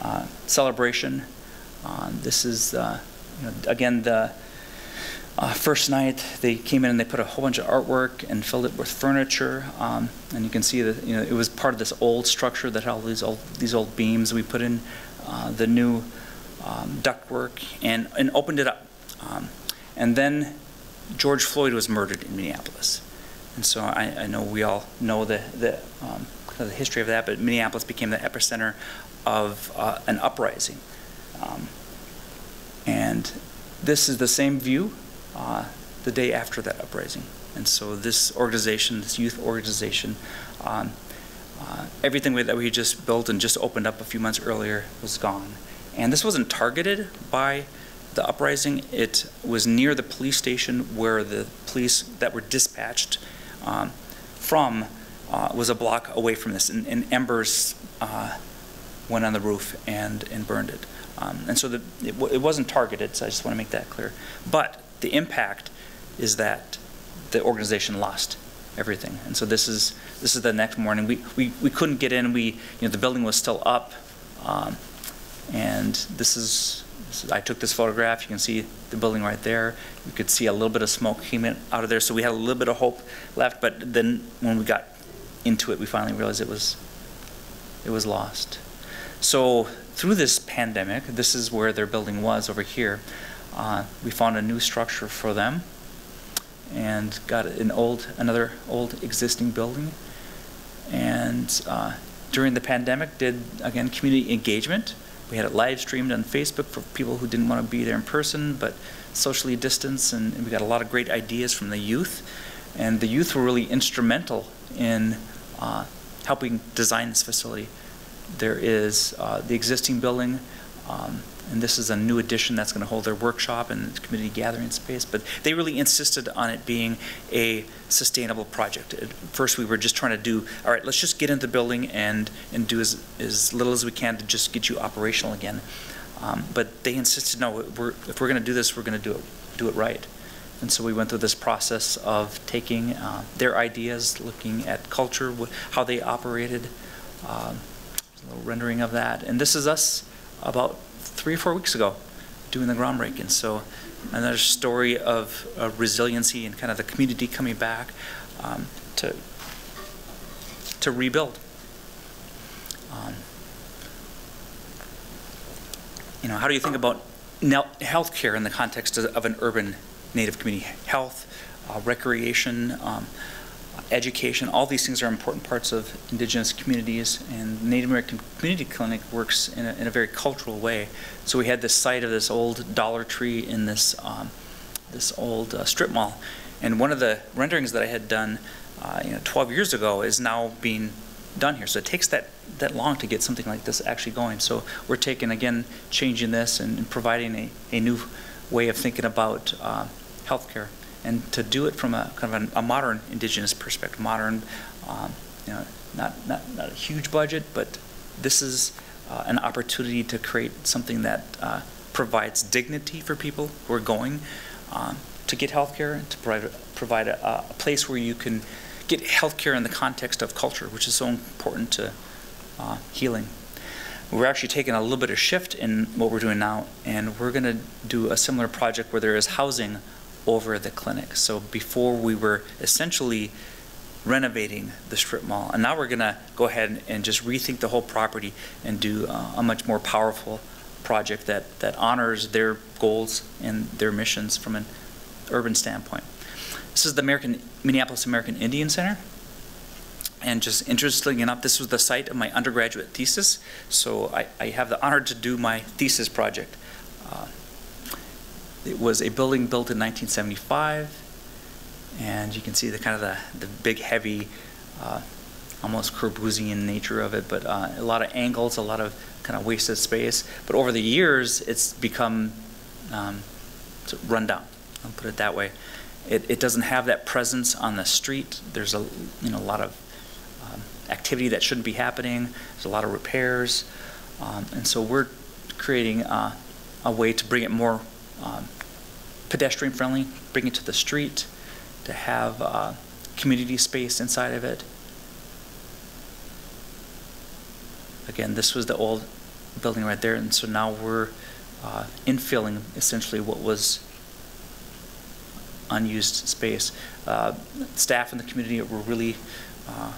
uh, celebration. Uh, this is uh, you know, again the uh, first night, they came in and they put a whole bunch of artwork and filled it with furniture. Um, and you can see that you know it was part of this old structure that had all these old these old beams. We put in uh, the new um, ductwork and and opened it up. Um, and then George Floyd was murdered in Minneapolis. And so I, I know we all know the the, um, the history of that, but Minneapolis became the epicenter of uh, an uprising. Um, and this is the same view uh, the day after that uprising. And so this organization, this youth organization, um, uh, everything that we just built and just opened up a few months earlier was gone. And this wasn't targeted by the uprising. It was near the police station where the police that were dispatched um, from uh, was a block away from this. And, and embers uh, went on the roof and, and burned it. Um, and so the, it, it wasn't targeted, so I just want to make that clear. But the impact is that the organization lost everything. And so this is this is the next morning. We we, we couldn't get in. We you know the building was still up, um, and this is, this is, I took this photograph. You can see the building right there. You could see a little bit of smoke came in, out of there. So we had a little bit of hope left. But then when we got into it, we finally realized it was it was lost. So through this pandemic, this is where their building was over here. Uh, we found a new structure for them and got an old, another old existing building. and uh, during the pandemic did, again, community engagement. We had it live streamed on Facebook for people who didn't want to be there in person, but socially distanced, and, and we got a lot of great ideas from the youth. And the youth were really instrumental in uh, helping design this facility. There is uh, the existing building, um, and this is a new addition that's going to hold their workshop and community gathering space. But they really insisted on it being a sustainable project. At first, we were just trying to do, all right, let's just get into the building and, and do as, as little as we can to just get you operational again. Um, but they insisted, no, we're, if we're going to do this, we're going to do it, do it right. And so we went through this process of taking uh, their ideas, looking at culture, how they operated, a little rendering of that. And this is us about three or four weeks ago doing the groundbreaking. So another story of uh, resiliency and kind of the community coming back um, to, to rebuild. Um, you know, how do you think about healthcare in the context of, of an urban Native community health, uh, recreation, um, education, all these things are important parts of indigenous communities and Native American Community Clinic works in a, in a very cultural way. So we had this site of this old Dollar Tree in this, um, this old uh, strip mall. And one of the renderings that I had done uh, you know, 12 years ago is now being done here. So it takes that, that long to get something like this actually going. So we're taking, again, changing this and, providing a, a new way of thinking about uh, healthcare, and to do it from a kind of a, modern indigenous perspective, modern, um, you know, not, not, not a huge budget, but this is uh, an opportunity to create something that uh, provides dignity for people who are going um, to get health healthcare, to provide, provide a, a, place where you can get healthcare in the context of culture, which is so important to uh, healing. We're actually taking a little bit of shift in what we're doing now, and we're going to do a similar project where there is housing over the clinic. So before we were essentially renovating the strip mall, and now we're going to go ahead and just rethink the whole property and do uh, a much more powerful project that, that honors their goals and their missions from an urban standpoint. This is the American Minneapolis American Indian Center. And just interestingly enough, this was the site of my undergraduate thesis. So I, I have the honor to do my thesis project. Uh, it was a building built in 1975. And you can see the kind of the, the big, heavy, uh, almost Corbusian nature of it, but uh, a lot of angles, a lot of kind of wasted space. But over the years, it's become um, run down, I'll put it that way. It, it doesn't have that presence on the street. There's a, you know, a lot of activity that shouldn't be happening. There's a lot of repairs. Um, and so we're creating uh, a way to bring it more um, pedestrian friendly, bring it to the street, to have uh, community space inside of it. Again, this was the old building right there, and so now we're uh, infilling essentially what was unused space. Uh, staff in the community were really uh,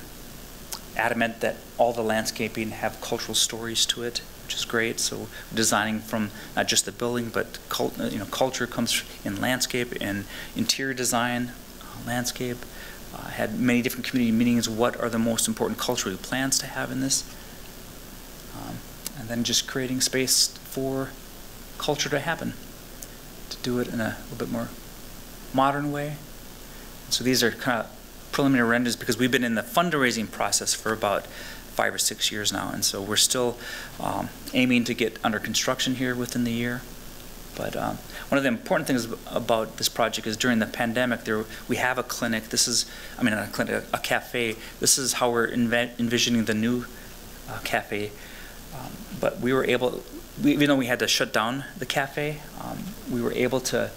adamant that all the landscaping have cultural stories to it, which is great. So designing from not just the building, but cult, you know, culture comes in landscape and interior design, uh, landscape. Uh, had many different community meetings. What are the most important cultural plans to have in this? Um, and then just creating space for culture to happen, to do it in a little bit more modern way. So these are kind of preliminary renders because we've been in the fundraising process for about five or six years now, and so we're still um, aiming to get under construction here within the year. But um, one of the important things about this project is during the pandemic, there we have a clinic. This is, I mean, a clinic, a, a cafe. This is how we're envisioning the new uh, cafe. Um, but we were able, we, even though we had to shut down the cafe, um, we were able to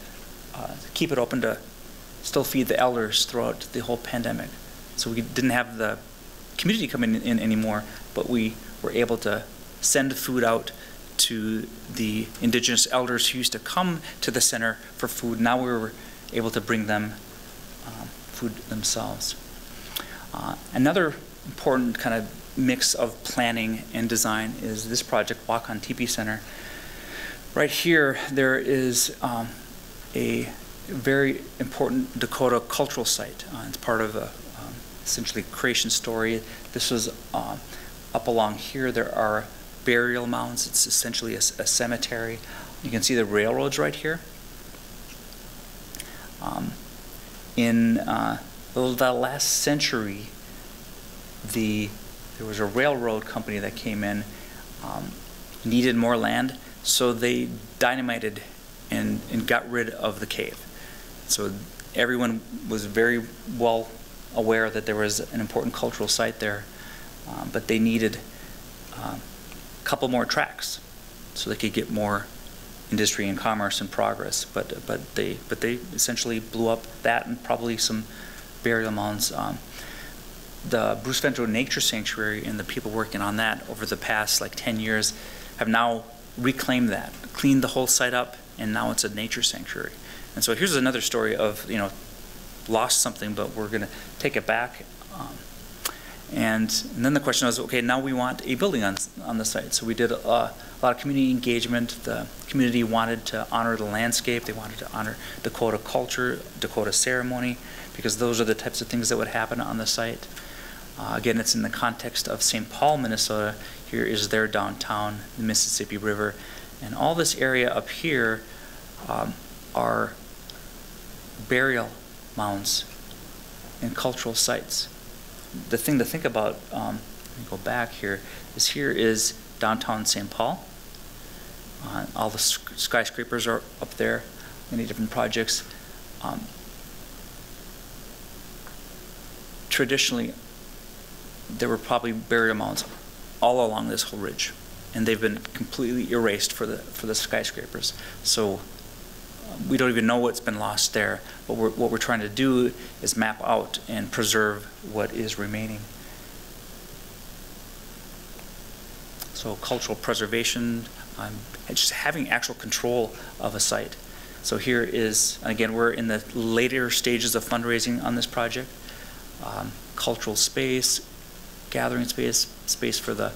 uh, keep it open to still feed the elders throughout the whole pandemic. So we didn't have the community coming in anymore, but we were able to send food out to the indigenous elders who used to come to the center for food. Now we were able to bring them um, food themselves. Uh, another important kind of mix of planning and design is this project, Wakan Tipi Center. Right here, there is um, a very important Dakota cultural site. Uh, it's part of a essentially creation story. This was uh, up along here. There are burial mounds. It's essentially a cemetery. You can see the railroads right here. Um, in uh, the the last century, the there was a railroad company that came in, um, needed more land, so they dynamited and, and got rid of the cave. So everyone was very well aware that there was an important cultural site there, um, but they needed um, a couple more tracks so they could get more industry and commerce and progress. But but they but they essentially blew up that and probably some burial mounds. Um, the Bruce Vento Nature Sanctuary and the people working on that over the past like 10 years have now reclaimed that, cleaned the whole site up, and now it's a nature sanctuary. And so here's another story of, you know, lost something, but we're going to take it back. Um, and, and then the question was, okay, now we want a building on, on the site. So we did a, a lot of community engagement. The community wanted to honor the landscape. They wanted to honor Dakota culture, Dakota ceremony, because those are the types of things that would happen on the site. Uh, again, it's in the context of St. Paul, Minnesota. Here is their downtown, the Mississippi River. And all this area up here um, are burial mounds and cultural sites. The thing to think about, um, let me go back here, is here is downtown St. Paul. Uh, all the sk- skyscrapers are up there, many different projects. Um, traditionally, there were probably burial mounds all along this whole ridge, and they've been completely erased for the for the skyscrapers. So we don't even know what's been lost there. But we're, what we're trying to do is map out and preserve what is remaining. So cultural preservation, um, just having actual control of a site. So here is, again, we're in the later stages of fundraising on this project. Um, cultural space, gathering space, space for the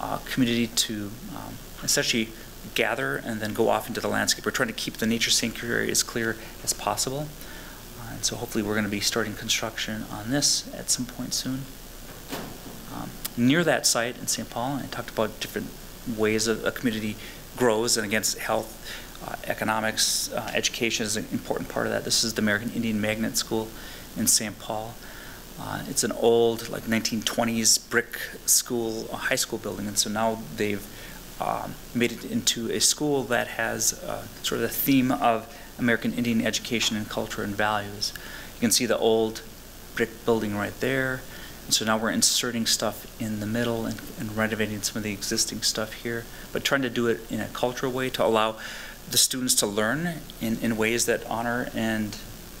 uh, community to um, essentially gather and then go off into the landscape. We're trying to keep the nature sanctuary as clear as possible. Uh, and so hopefully we're going to be starting construction on this at some point soon. Um, near that site in St. Paul, I talked about different ways a, a community grows, and again, health, uh, economics, uh, education is an important part of that. This is the American Indian Magnet School in St. Paul. Uh, it's an old, like 1920s brick school, high school building, and so now they've um, made it into a school that has uh, sort of the theme of American Indian education and culture and values. You can see the old brick building right there. And so now we're inserting stuff in the middle and, and renovating some of the existing stuff here, but trying to do it in a cultural way to allow the students to learn in, in ways that honor and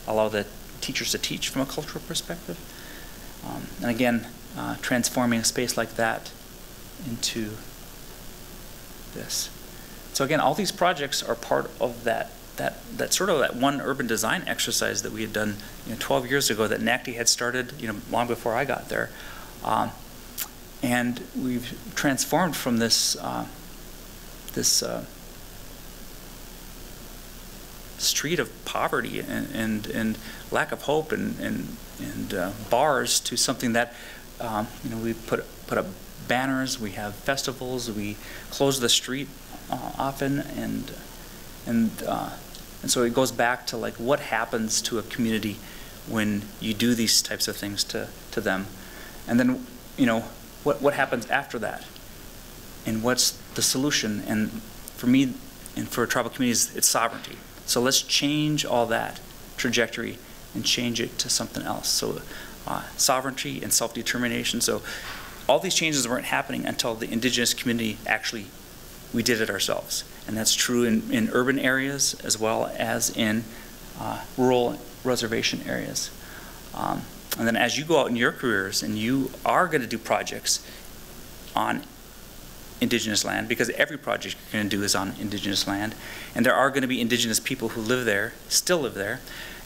allow the teachers to teach from a cultural perspective. Um, and again, uh, transforming a space like that into this. So again, all these projects are part of that that that sort of that one urban design exercise that we had done you know, 12 years ago that NACD had started you know long before I got there, um, and we've transformed from this uh, this uh, street of poverty and, and, and lack of hope and, and, and uh, bars to something that, um, you know, we put, put up banners, we have festivals, we close the street uh, often, and, and, uh, and so it goes back to like what happens to a community when you do these types of things to, to them. And then, you know, what, what happens after that? And what's the solution? And for me, and for tribal communities, it's sovereignty. So let's change all that trajectory and change it to something else. So uh, sovereignty and self-determination. So all these changes weren't happening until the indigenous community actually, we did it ourselves. And that's true in, in urban areas as well as in uh, rural reservation areas. Um, and then as you go out in your careers and you are going to do projects on indigenous land because every project you're going to do is on indigenous land and there are going to be indigenous people who live there still live there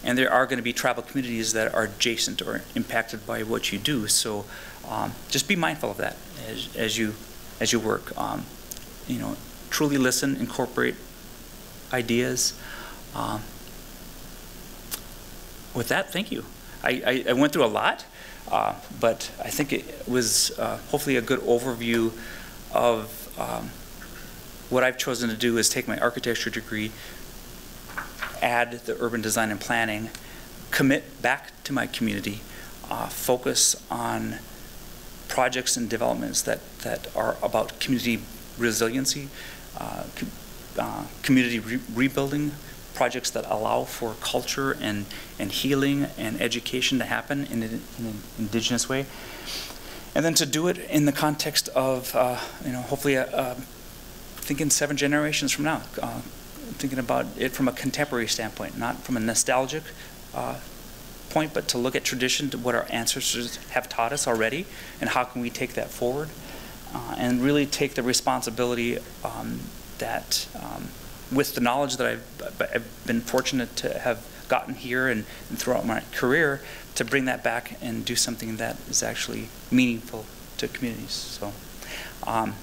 and there are going to be tribal communities that are adjacent or impacted by what you do so um, just be mindful of that as, as you as you work. Um, you know truly listen incorporate ideas. Um, with that thank you. I, I, I went through a lot Uh, but I think it was uh, hopefully a good overview of um, what I've chosen to do is take my architecture degree, add the urban design and planning, commit back to my community, uh, focus on projects and developments that, that are about community resiliency, uh, uh, community re rebuilding, projects that allow for culture and, and healing and education to happen in, in an indigenous way. And then to do it in the context of, uh, you know, hopefully a, a thinking seven generations from now, uh, thinking about it from a contemporary standpoint, not from a nostalgic uh, point, but to look at tradition, to what our ancestors have taught us already, and how can we take that forward, uh, and really take the responsibility um, that, um, with the knowledge that I've, I've, been fortunate to have gotten here and, and throughout my career, to bring that back and do something that is actually meaningful to communities. So. Um,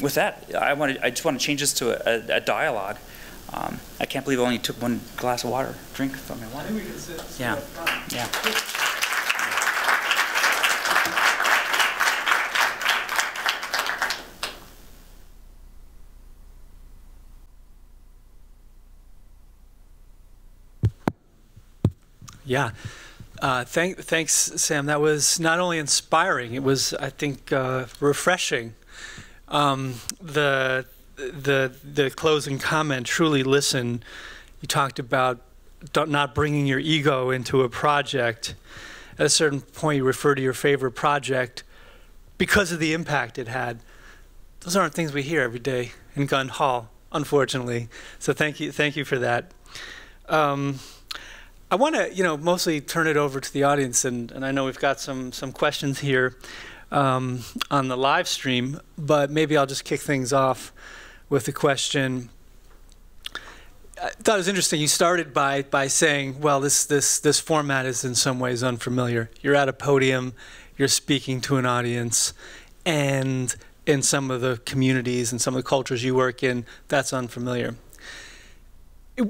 with that, I, want to, I just want to change this to a, a dialogue. Um, I can't believe I only took one glass of water, drink from my water. Yeah, yeah. Yeah. Uh, thank, thanks, Sam. That was not only inspiring, it was, I think, uh, refreshing um, the the the closing comment, truly listen. You talked about not bringing your ego into a project. At a certain point, you refer to your favorite project because of the impact it had. Those aren't things we hear every day in Gund Hall, unfortunately. So thank you, thank you for that. Um, I want to, you know, mostly turn it over to the audience, and, and I know we've got some some questions here um, on the live stream, but maybe I'll just kick things off with the question. I thought it was interesting. You started by by saying, "Well, this this this format is in some ways unfamiliar. You're at a podium, you're speaking to an audience, and in some of the communities and some of the cultures you work in, that's unfamiliar."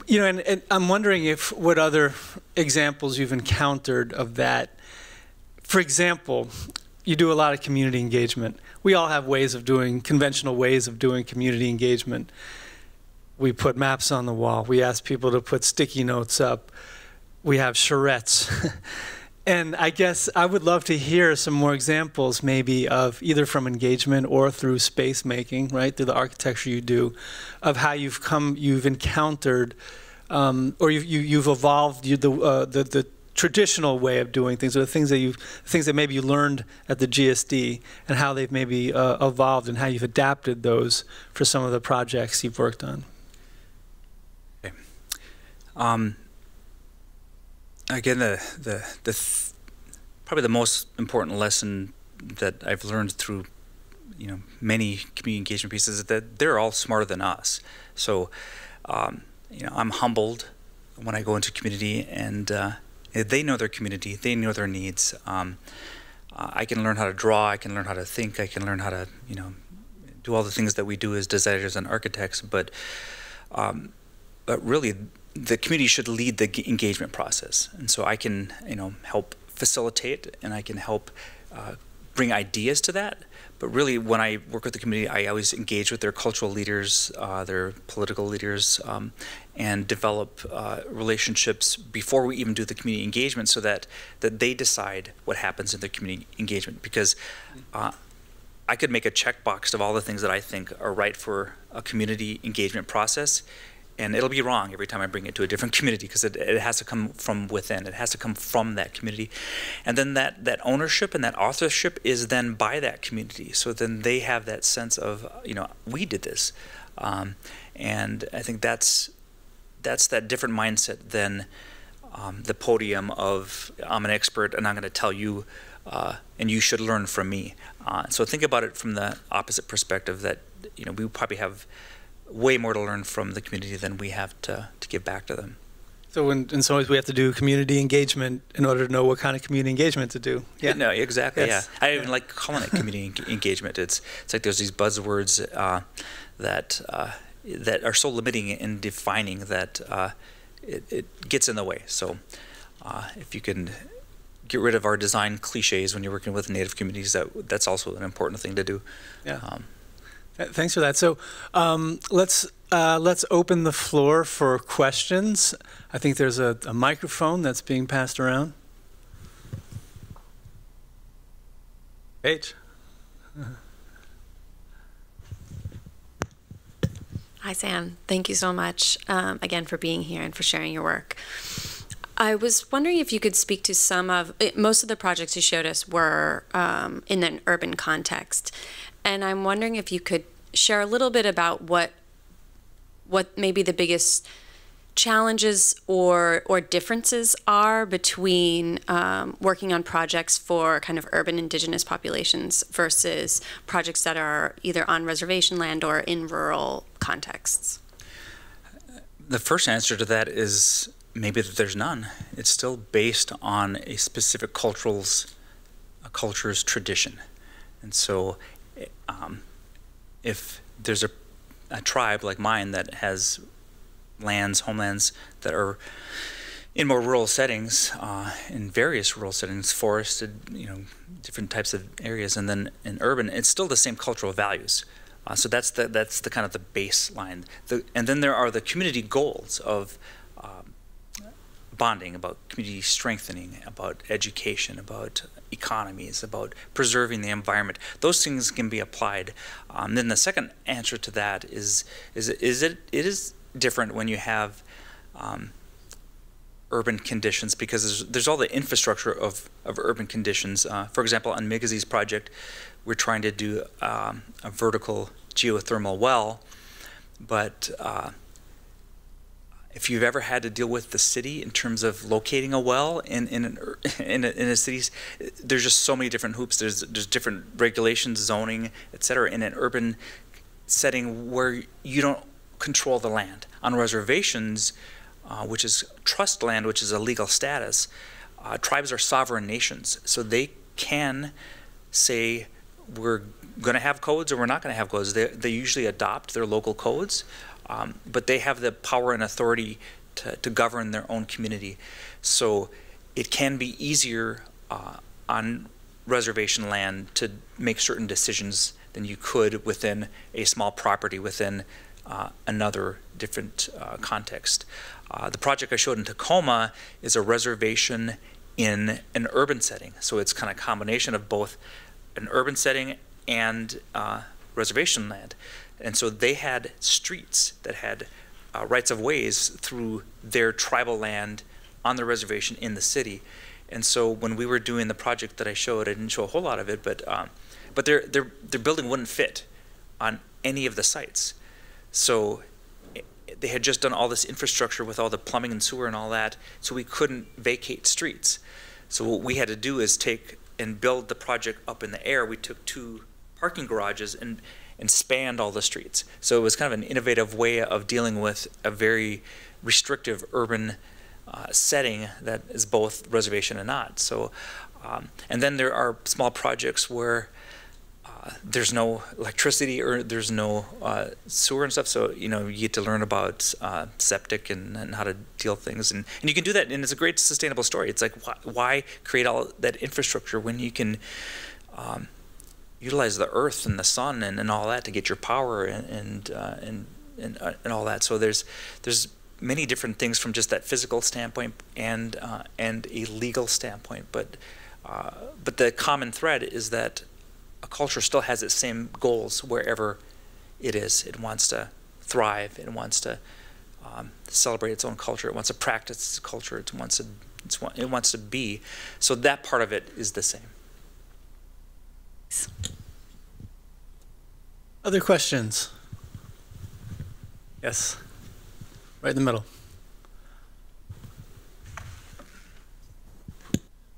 You know, and, and I'm wondering if what other examples you've encountered of that. For example, you do a lot of community engagement. We all have ways of doing, conventional ways of doing community engagement. We put maps on the wall. We ask people to put sticky notes up. We have charrettes. and I guess I would love to hear some more examples maybe of either from engagement or through space making, right, through the architecture you do, of how you've come, you've encountered um, or you've, you, you have evolved you, the, uh, the, the traditional way of doing things, or the things that you things that maybe you learned at the GSD, and how they've maybe uh, evolved, and how you've adapted those for some of the projects you've worked on. Okay. Um, again, the the the th probably the most important lesson that I've learned through you know many community engagement pieces is that they're all smarter than us. So um, you know I'm humbled when I go into community and uh, they know their community, they know their needs. Um, uh, I can learn how to draw, I can learn how to think, I can learn how to, you know, do all the things that we do as designers and architects, but, um, but really the community should lead the engagement process. And so I can, you know, help facilitate and I can help uh, bring ideas to that. But really, when I work with the community, I always engage with their cultural leaders, uh, their political leaders, um, and develop uh, relationships before we even do the community engagement, so that that they decide what happens in the community engagement. Because uh, I could make a checkbox of all the things that I think are right for a community engagement process, and it'll be wrong every time I bring it to a different community because it, it has to come from within. It has to come from that community, and then that that ownership and that authorship is then by that community. So then they have that sense of you know we did this, um, and I think that's that's that different mindset than um, the podium of I'm an expert and I'm going to tell you. Uh, and you should learn from me. Uh, so think about it from the opposite perspective that you know we probably have way more to learn from the community than we have to, to give back to them. So in, in some ways, we have to do community engagement in order to know what kind of community engagement to do. Yeah. No, exactly. Yes. Yeah. I even like calling it community engagement. It's it's like there's these buzzwords uh, that uh, that are so limiting and defining that uh, it, it gets in the way. So uh, if you can get rid of our design cliches when you're working with native communities. That that's also an important thing to do. Yeah. Um, Thanks for that. So um, let's uh, let's open the floor for questions. I think there's a, a microphone that's being passed around. H. Hi, Sam. Thank you so much um, again for being here and for sharing your work. I was wondering if you could speak to some of most of the projects you showed us were um, in an urban context, and I'm wondering if you could share a little bit about what what maybe the biggest challenges or or differences are between um, working on projects for kind of urban indigenous populations versus projects that are either on reservation land or in rural contexts. the first answer to that is maybe that there's none. It's still based on a specific cultural's a culture's tradition, and so um, if there's a, a tribe like mine that has lands, homelands that are in more rural settings, uh, in various rural settings, forested, you know, different types of areas, and then in urban, it's still the same cultural values. Uh, so that's the that's the kind of the baseline. The, and then there are the community goals of um, bonding, about community strengthening, about education, about economies, about preserving the environment. Those things can be applied. Um, then the second answer to that is is is it it is different when you have um, urban conditions because there's, there's all the infrastructure of, of urban conditions. Uh, for example, on Migizi's project, we're trying to do um, a vertical geothermal well, but uh, if you've ever had to deal with the city in terms of locating a well in in an, in a, in a city, there's just so many different hoops. There's there's different regulations, zoning, et cetera, in an urban setting where you don't control the land. On reservations, uh, which is trust land, which is a legal status, uh, tribes are sovereign nations, so they can say we're going to have codes or we're not going to have codes. They, they usually adopt their local codes, um, but they have the power and authority to, to govern their own community. So it can be easier uh, on reservation land to make certain decisions than you could within a small property within uh, another different uh, context. Uh, the project I showed in Tacoma is a reservation in an urban setting. So it's kind of a combination of both an urban setting and uh, reservation land. And so they had streets that had uh, rights of ways through their tribal land on the reservation in the city. And so when we were doing the project that I showed, I didn't show a whole lot of it, but um, but their their their building wouldn't fit on any of the sites. So they had just done all this infrastructure with all the plumbing and sewer and all that, so we couldn't vacate streets. So what we had to do is take and build the project up in the air. We took two parking garages and and spanned all the streets. So it was kind of an innovative way of dealing with a very restrictive urban uh, setting that is both reservation and not. So, um, and then there are small projects where uh, there's no electricity or there's no uh, sewer and stuff. So you know you get to learn about uh, septic and, and how to deal things, and, and you can do that. And it's a great sustainable story. It's like why, why create all that infrastructure when you can um, utilize the earth and the sun and, and all that to get your power and and uh, and and, uh, and all that. So there's there's many different things from just that physical standpoint and uh, and a legal standpoint. But uh, but the common thread is that a culture still has its same goals wherever it is. It wants to thrive. It wants to um, celebrate its own culture. It wants to practice its culture. It wants to it wants to be. So that part of it is the same. Other questions? Yes. Right in the middle.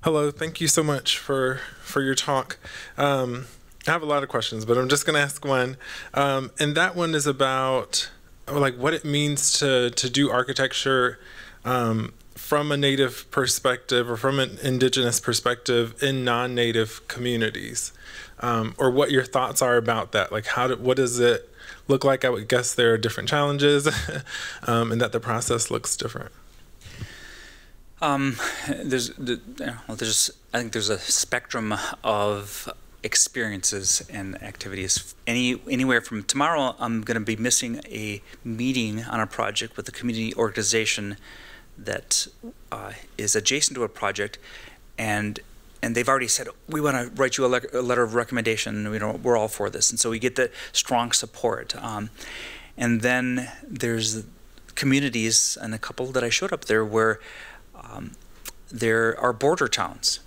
Hello, thank you so much for for your talk. Um, I have a lot of questions, but I'm just going to ask one, um, and that one is about like what it means to to do architecture um, from a native perspective or from an indigenous perspective in non-native communities, um, or what your thoughts are about that. Like, how do, what does it look like? I would guess there are different challenges, um, and that the process looks different. Um, there's, well, there's, I think there's a spectrum of experiences and activities. Any, anywhere from tomorrow, I'm going to be missing a meeting on a project with a community organization that uh, is adjacent to a project, and and they've already said we want to write you a, le- a letter of recommendation. You know, we're all for this, and so we get the strong support. Um, and then there's communities, and a couple that I showed up there where um, there are border towns,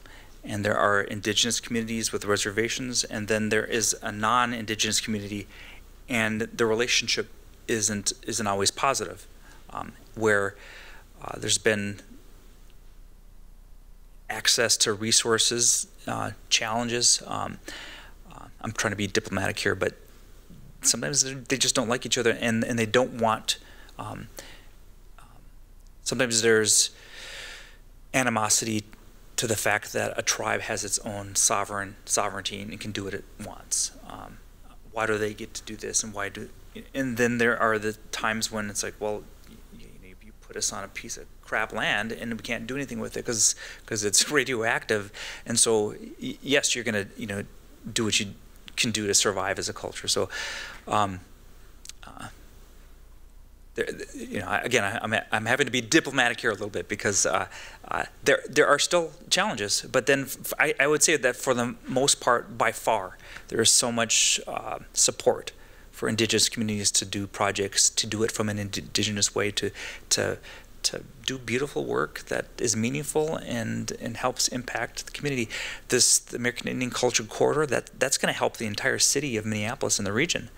and there are indigenous communities with reservations, and then there is a non-indigenous community, and the relationship isn't isn't always positive, um, where uh, there's been access to resources uh, challenges. Um, uh, I'm trying to be diplomatic here, but sometimes they just don't like each other, and and they don't want. Um, um, sometimes there's animosity to the fact that a tribe has its own sovereign sovereignty and can do what it wants. Um, why do they get to do this, and why do? And then there are the times when it's like, well, put us on a piece of crap land, and we can't do anything with it because because it's radioactive, and so yes, you're gonna you know do what you can do to survive as a culture. So. Um, uh, there, you know, again, I'm, I'm having to be diplomatic here a little bit because uh, uh, there there are still challenges, but then I, I would say that for the most part, by far, there is so much uh, support for indigenous communities to do projects, to do it from an indigenous way, to to to do beautiful work that is meaningful and and helps impact the community. This the American Indian Cultural Corridor that that's going to help the entire city of Minneapolis and the region.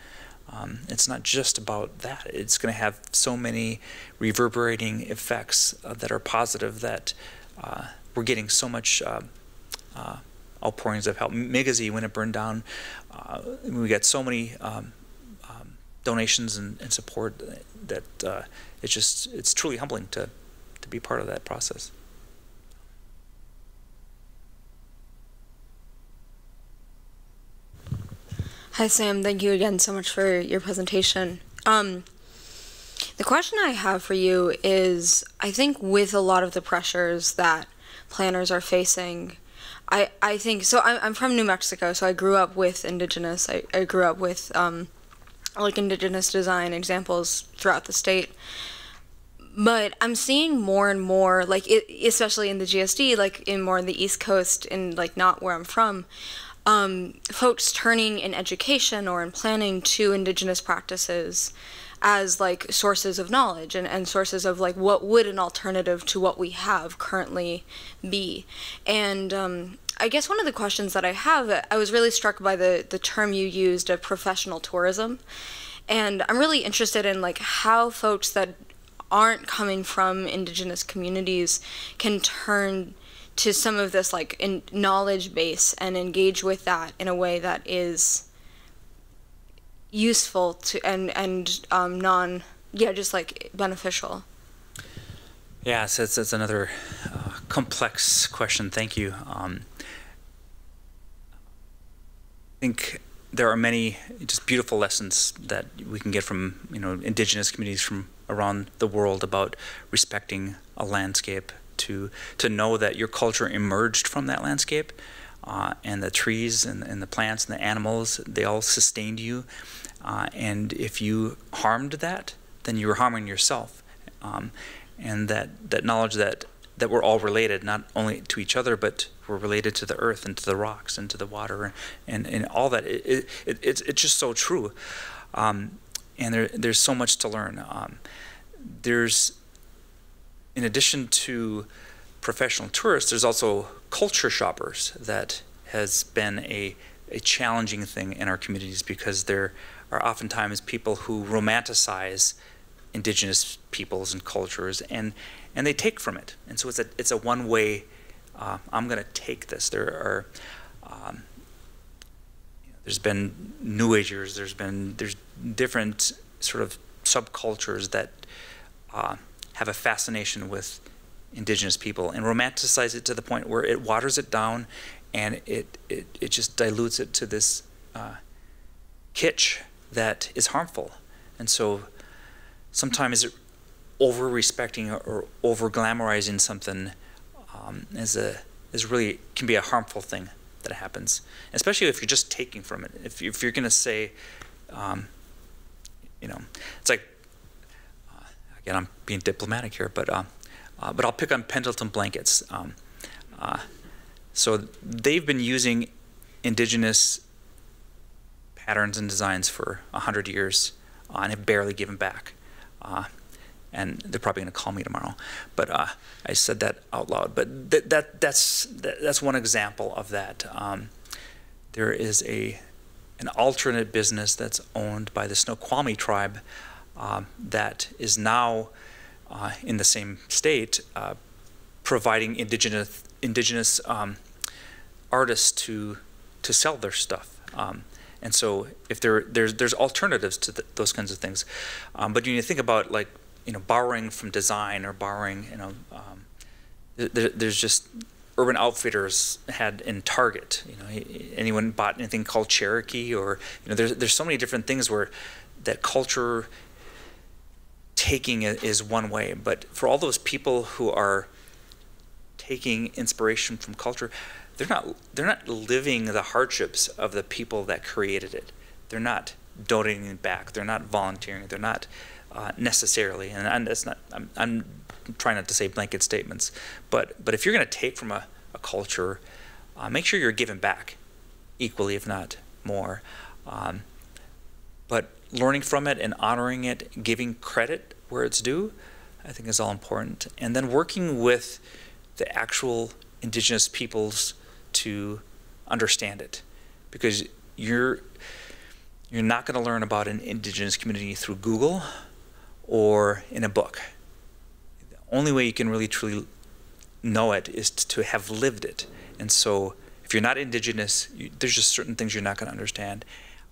Um, it's not just about that. It's going to have so many reverberating effects uh, that are positive that uh, we're getting so much uh, uh, outpourings of help. Migizi, when it burned down, uh, we got so many um, donations and, and support that uh, it's just it's truly humbling to to be part of that process. Hi, Sam. Thank you again so much for your presentation. Um, the question I have for you is I think with a lot of the pressures that planners are facing, I, I think so. I'm, from New Mexico, so I grew up with indigenous, I, I grew up with um, like indigenous design examples throughout the state. But I'm seeing more and more, like it, especially in the GSD, like in more in the East Coast, and like not where I'm from, um, folks turning in education or in planning to indigenous practices as like sources of knowledge and, and sources of like what would an alternative to what we have currently be. And um, i guess one of the questions that i have i was really struck by the, the term you used of professional tourism. And i'm really interested in like how folks that aren't coming from indigenous communities can turn to some of this like knowledge base and engage with that in a way that is useful to and and um, non yeah just like beneficial Yes, it's, it's another uh, complex question. Thank you. Um, I think there are many just beautiful lessons that we can get from you know indigenous communities from around the world about respecting a landscape. To to know that your culture emerged from that landscape, uh, and the trees and, and the plants and the animals they all sustained you. Uh, and if you harmed that, then you were harming yourself. Um, and that, that knowledge that, that we're all related, not only to each other, but we're related to the earth and to the rocks and to the water and, and all that. It, it, it, it's, it's just so true. Um, and there, there's so much to learn. Um, there's, in addition to professional tourists, there's also culture shoppers that has been a, a challenging thing in our communities because there are oftentimes people who romanticize indigenous peoples and cultures and and they take from it. And so it's a it's a one way uh, I'm going to take this. There are um, there's been new agers there's been there's different sort of subcultures that uh, have a fascination with indigenous people and romanticize it to the point where it waters it down and it it, it just dilutes it to this uh, kitsch that is harmful and so sometimes over respecting or over glamorizing something um, is a is really can be a harmful thing that happens, especially if you're just taking from it. If, if you're going to say, um, you know, it's like uh, again, I'm being diplomatic here, but uh, uh, but I'll pick on Pendleton blankets. Um, uh, so they've been using indigenous patterns and designs for hundred years uh, and have barely given back. Uh, and they're probably going to call me tomorrow. But uh, I said that out loud. But th- that that's that, that's one example of that. Um, there is a an alternate business that's owned by the Snoqualmie tribe um, that is now uh, in the same state, uh, providing indigenous indigenous um, artists to to sell their stuff. Um, and so, if there there's there's alternatives to the, those kinds of things, um, but you think about like you know, borrowing from design or borrowing, you know, um, there, there's just Urban Outfitters had in Target. You know, anyone bought anything called Cherokee, or you know, there's there's so many different things where that culture taking is one way, but for all those people who are taking inspiration from culture, they're not they're not living the hardships of the people that created it. They're not donating back. They're not volunteering. They're not uh, necessarily, and, and that's not. I'm, I'm, trying not to say blanket statements, but but if you're going to take from a, a culture, uh, make sure you're giving back equally, if not more. Um, but learning from it and honoring it, giving credit where it's due, I think is all important. And then working with the actual indigenous peoples to understand it, because you're you're not going to learn about an indigenous community through Google or in a book. The only way you can really truly know it is to have lived it. And so, if you're not indigenous, you, there's just certain things you're not going to understand.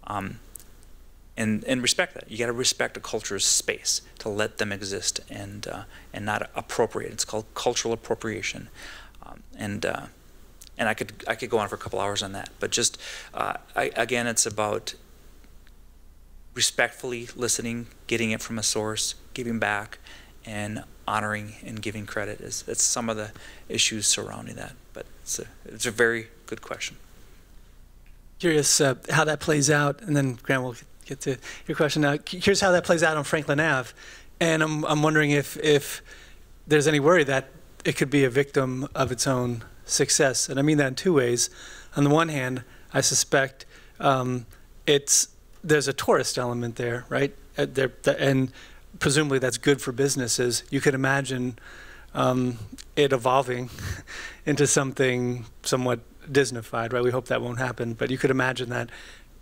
Um, and, and respect that. You got to respect a culture's space to let them exist and uh, and not appropriate. It's called cultural appropriation, um, and uh, and I could I could go on for a couple hours on that. But just uh, I, again, it's about respectfully listening, getting it from a source, giving back, and honoring and giving credit is that's some of the issues surrounding that. But it's a, it's a very good question. Curious uh, how that plays out, and then Grant will get to your question now. here's how that plays out on Franklin Ave, and I'm I'm wondering if if there's any worry that it could be a victim of its own success, and I mean that in two ways. On the one hand, I suspect um, it's there's a tourist element there, right? And presumably that's good for businesses. You could imagine um, it evolving into something somewhat Disneyfied, right? We hope that won't happen, but you could imagine that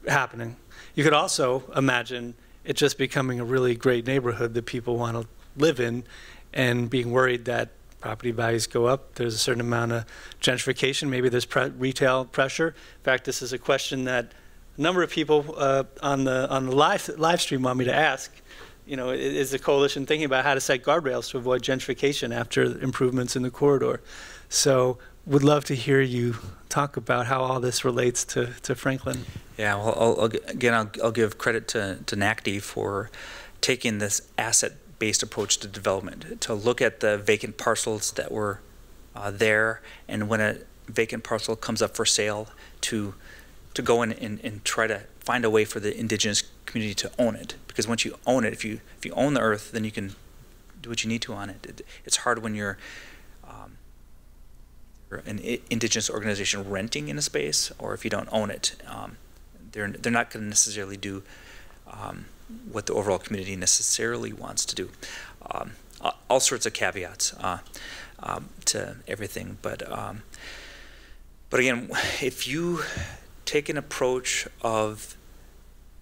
happening. You could also imagine it just becoming a really great neighborhood that people want to live in and being worried that property values go up. There's a certain amount of gentrification. Maybe there's pre retail pressure. In fact, this is a question that a number of people uh, on the on the live live stream want me to ask. You know, is the coalition thinking about how to set guardrails to avoid gentrification after improvements in the corridor? So, would love to hear you talk about how all this relates to, to Franklin. Yeah, well, I'll, again, I'll, I'll give credit to, to NACD for taking this asset-based approach to development, to look at the vacant parcels that were uh, there, and when a vacant parcel comes up for sale, to to go in and, and try to find a way for the indigenous community to own it. Because once you own it, if you if you own the earth, then you can do what you need to on it. it it's hard when you're um, an indigenous organization renting in a space, or if you don't own it, um, they're they're not going to necessarily do um, what the overall community necessarily wants to do. Um, all sorts of caveats uh, um, to everything, but um, but again, if you take an approach of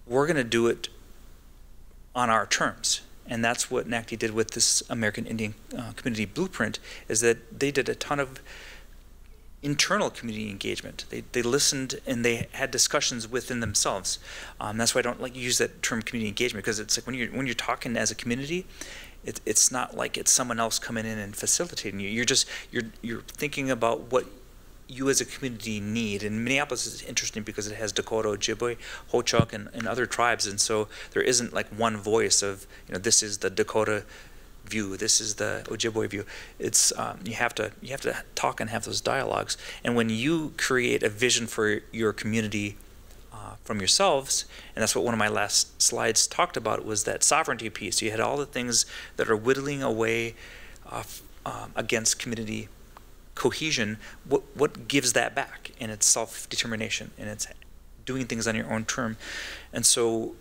we're going to do it on our terms. And that's what NACD did with this American Indian uh, Community Blueprint, is that they did a ton of internal community engagement. They, they listened and they had discussions within themselves. Um, that's why I don't like use that term community engagement because it's like when you're when you're talking as a community, it, it's not like it's someone else coming in and facilitating you. You're just you're you're thinking about what you as a community need. And Minneapolis is interesting because it has Dakota, Ojibwe, Ho-Chunk, and, and other tribes, and so there isn't like one voice of you know this is the Dakota view. This is the Ojibwe view. It's um, you have to you have to talk and have those dialogues. And when you create a vision for your community uh, from yourselves, and that's what one of my last slides talked about was that sovereignty piece. You had all the things that are whittling away uh, um, against community cohesion. What what gives that back? And it's self determination, and it's doing things on your own term. And so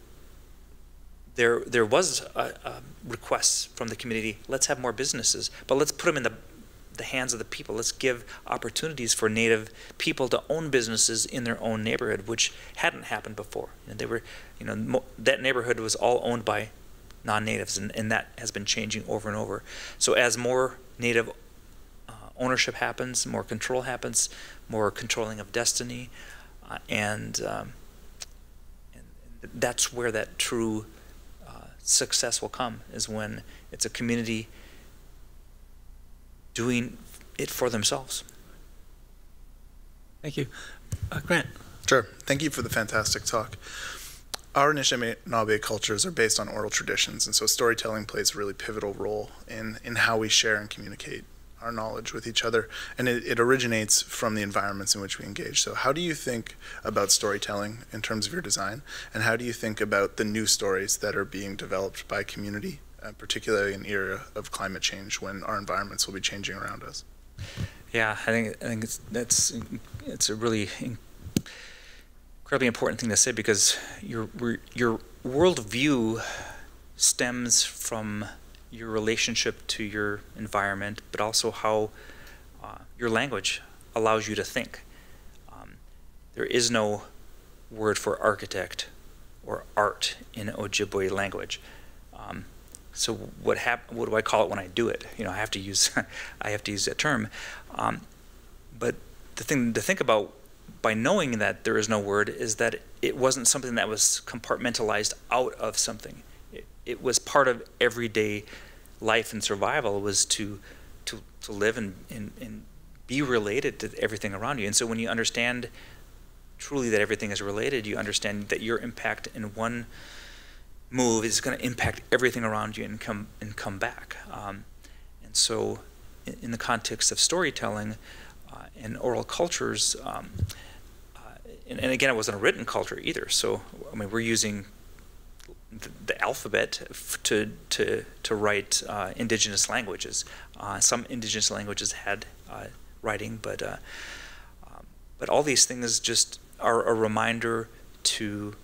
there there was a, a request from the community. Let's have more businesses, but let's put them in the the hands of the people. Let's give opportunities for Native people to own businesses in their own neighborhood, which hadn't happened before. And they were, you know, that neighborhood was all owned by non-natives, and, and that has been changing over and over. So as more Native uh, ownership happens, more control happens, more controlling of destiny, uh, and, um, and that's where that true success will come. Is when it's a community doing it for themselves. Thank you. Uh, Grant? Sure. Thank you for the fantastic talk. Our Anishinaabe cultures are based on oral traditions, and so storytelling plays a really pivotal role in, in how we share and communicate our knowledge with each other. And it, it originates from the environments in which we engage. So, how do you think about storytelling in terms of your design? And how do you think about the new stories that are being developed by community, uh, particularly in era of climate change when our environments will be changing around us? Yeah, I think I think it's that's it's a really incredibly important thing to say because your your worldview stems from your relationship to your environment, but also how uh, your language allows you to think. Um, there is no word for architect or art in Ojibwe language. Um, so what hap- What do I call it when I do it? You know, I have to use I have to use that term. Um, but the thing to think about by knowing that there is no word is that it wasn't something that was compartmentalized out of something. It, was part of everyday life and survival was to to, to live and, and, and be related to everything around you. And so when you understand truly that everything is related, you understand that your impact in one move is going to impact everything around you and come and come back. Um, and so, in, in, the context of storytelling uh, and oral cultures, um, uh, and, and, again, it wasn't a written culture either. So, I mean, we're using the, alphabet to to to write uh, indigenous languages. Uh, some indigenous languages had uh, writing, but uh, um, but all these things just are a reminder to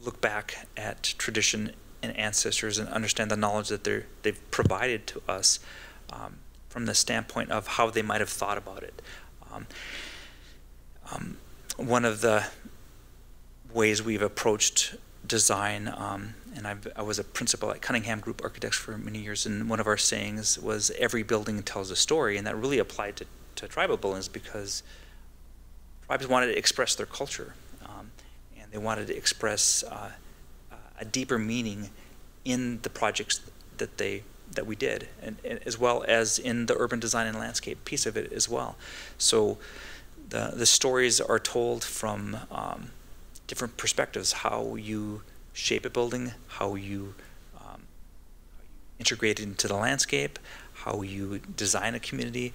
look back at tradition and ancestors and understand the knowledge that they're, they've provided to us um, from the standpoint of how they might have thought about it. Um, um, one of the ways we've approached design, um, and I've, i was a principal at Cunningham Group Architects for many years, and one of our sayings was every building tells a story, and that really applied to, to tribal buildings because tribes wanted to express their culture and they wanted to express uh, a deeper meaning in the projects that they that we did, and, and, as well as in the urban design and landscape piece of it as well. So the the stories are told from um, different perspectives: how you shape a building, how you, um, integrate it into the landscape, how you design a community.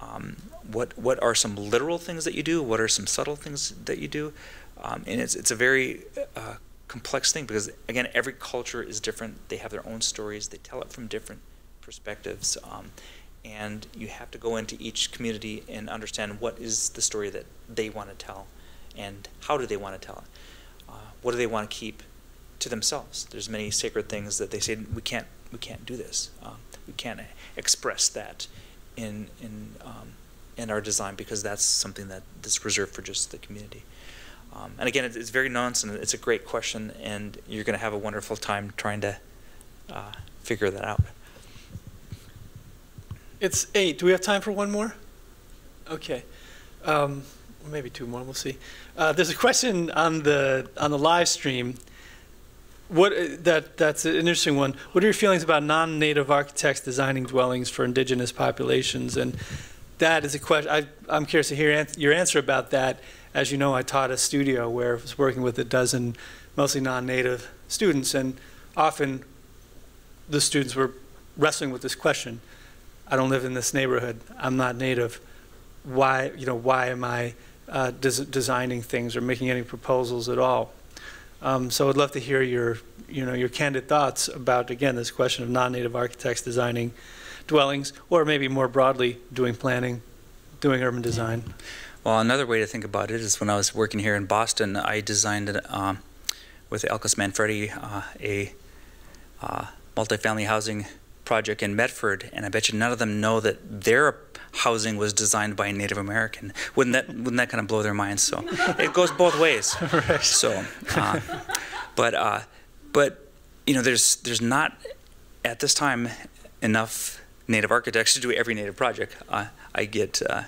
Um, what what are some literal things that you do? What are some subtle things that you do? Um, and it's, it's a very uh, complex thing because, again, every culture is different. They have their own stories, they tell it from different perspectives. Um, and you have to go into each community and understand what is the story that they want to tell and how do they want to tell it. Uh, what do they want to keep to themselves? There's many sacred things that they say we can't we can't do this. Um, we can't express that in in um, in our design because that's something that is reserved for just the community. Um, and again, it's very nuanced and it's a great question, and you're going to have a wonderful time trying to uh, figure that out. It's eight. Do we have time for one more? Okay. Um, maybe two more. We'll see. Uh, there's a question on the on the live stream. What uh, that that's an interesting one. What are your feelings about non-native architects designing dwellings for indigenous populations? And that is a question. I, I'm curious to hear your answer about that as you know, I taught a studio where I was working with a dozen mostly non-native students, and often the students were wrestling with this question. I don't live in this neighborhood. I'm not native. Why, you know, why am I uh, des- designing things or making any proposals at all? Um, so I'd love to hear your, you know, your candid thoughts about again this question of non-native architects designing dwellings, or maybe more broadly, doing planning, doing urban design. Well, another way to think about it is when I was working here in Boston, I designed um, with Elkus Manfredi uh, a uh, multifamily housing project in Medford, and I bet you none of them know that their housing was designed by a Native American. Wouldn't that wouldn't that kind of blow their minds? So it goes both ways. right. So, uh, but uh, but you know, there's there's not at this time enough native architects to do every native project. Uh, I get uh,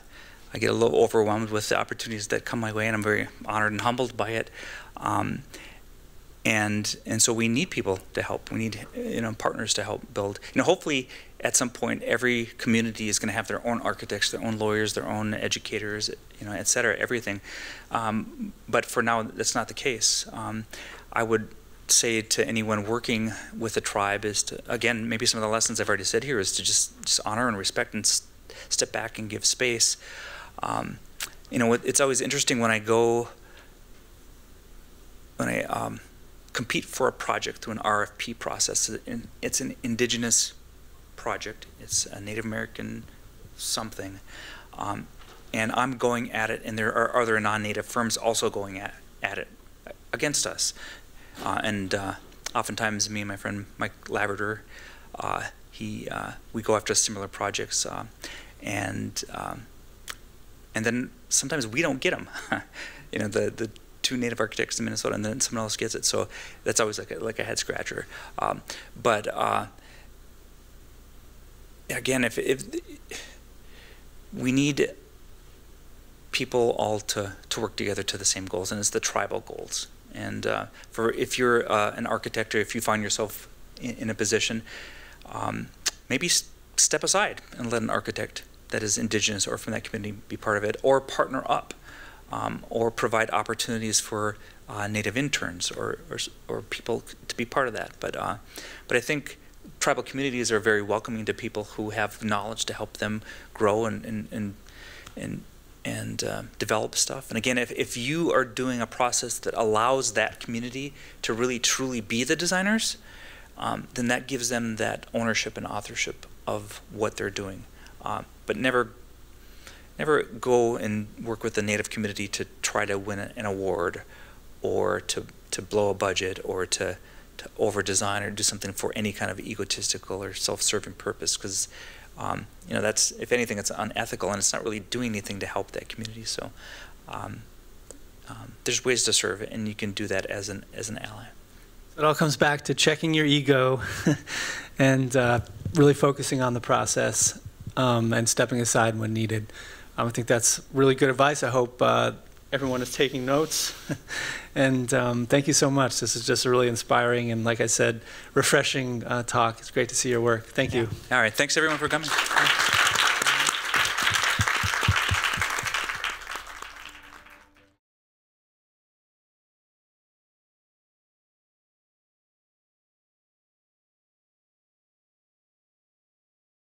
I get a little overwhelmed with the opportunities that come my way, and I'm very honored and humbled by it. Um, and and so we need people to help. We need you know partners to help build. You know, hopefully at some point every community is going to have their own architects, their own lawyers, their own educators, you know, et cetera, everything. Um, but for now, that's not the case. Um, I would say to anyone working with a tribe is to again maybe some of the lessons I've already said here is to just just honor and respect and st step back and give space. Um, you know, it's always interesting when I go when I um, compete for a project through an RFP process. It's an indigenous project. It's a Native American something. Um, and I'm going at it, and there are other non-native firms also going at, at it against us. Uh, and uh, oftentimes, me and my friend Mike Laverdure, uh, he, uh, we go after similar projects, uh, and um, and then sometimes we don't get them. you know, the the two native architects in Minnesota, and then someone else gets it. So that's always like a, like a head scratcher. Um, but uh, again, if, if we need people all to, to work together to the same goals, and it's the tribal goals. And uh, for if you're uh, an architect or if you find yourself in, in a position, um, maybe step aside and let an architect that is indigenous or from that community be part of it, or partner up um, or provide opportunities for uh, native interns or, or, or, people to be part of that. But, uh, but I think tribal communities are very welcoming to people who have knowledge to help them grow and, and, and, and, and uh, develop stuff. And again, if, if you are doing a process that allows that community to really truly be the designers, um, then that gives them that ownership and authorship of what they're doing. Um, but never never go and work with the native community to try to win an award or to, to blow a budget or to, to over design or do something for any kind of egotistical or self-serving purpose because um, you know that's if anything it's unethical and it's not really doing anything to help that community. So um, um, there's ways to serve and you can do that as an as an ally. It all comes back to checking your ego and uh, really focusing on the process um, and stepping aside when needed um, I think that's really good advice. I hope uh, everyone is taking notes. and um, thank you so much. This is just a really inspiring and, like I said, refreshing uh, talk. It's great to see your work. Thank yeah. you. All right. Thanks, everyone, for coming.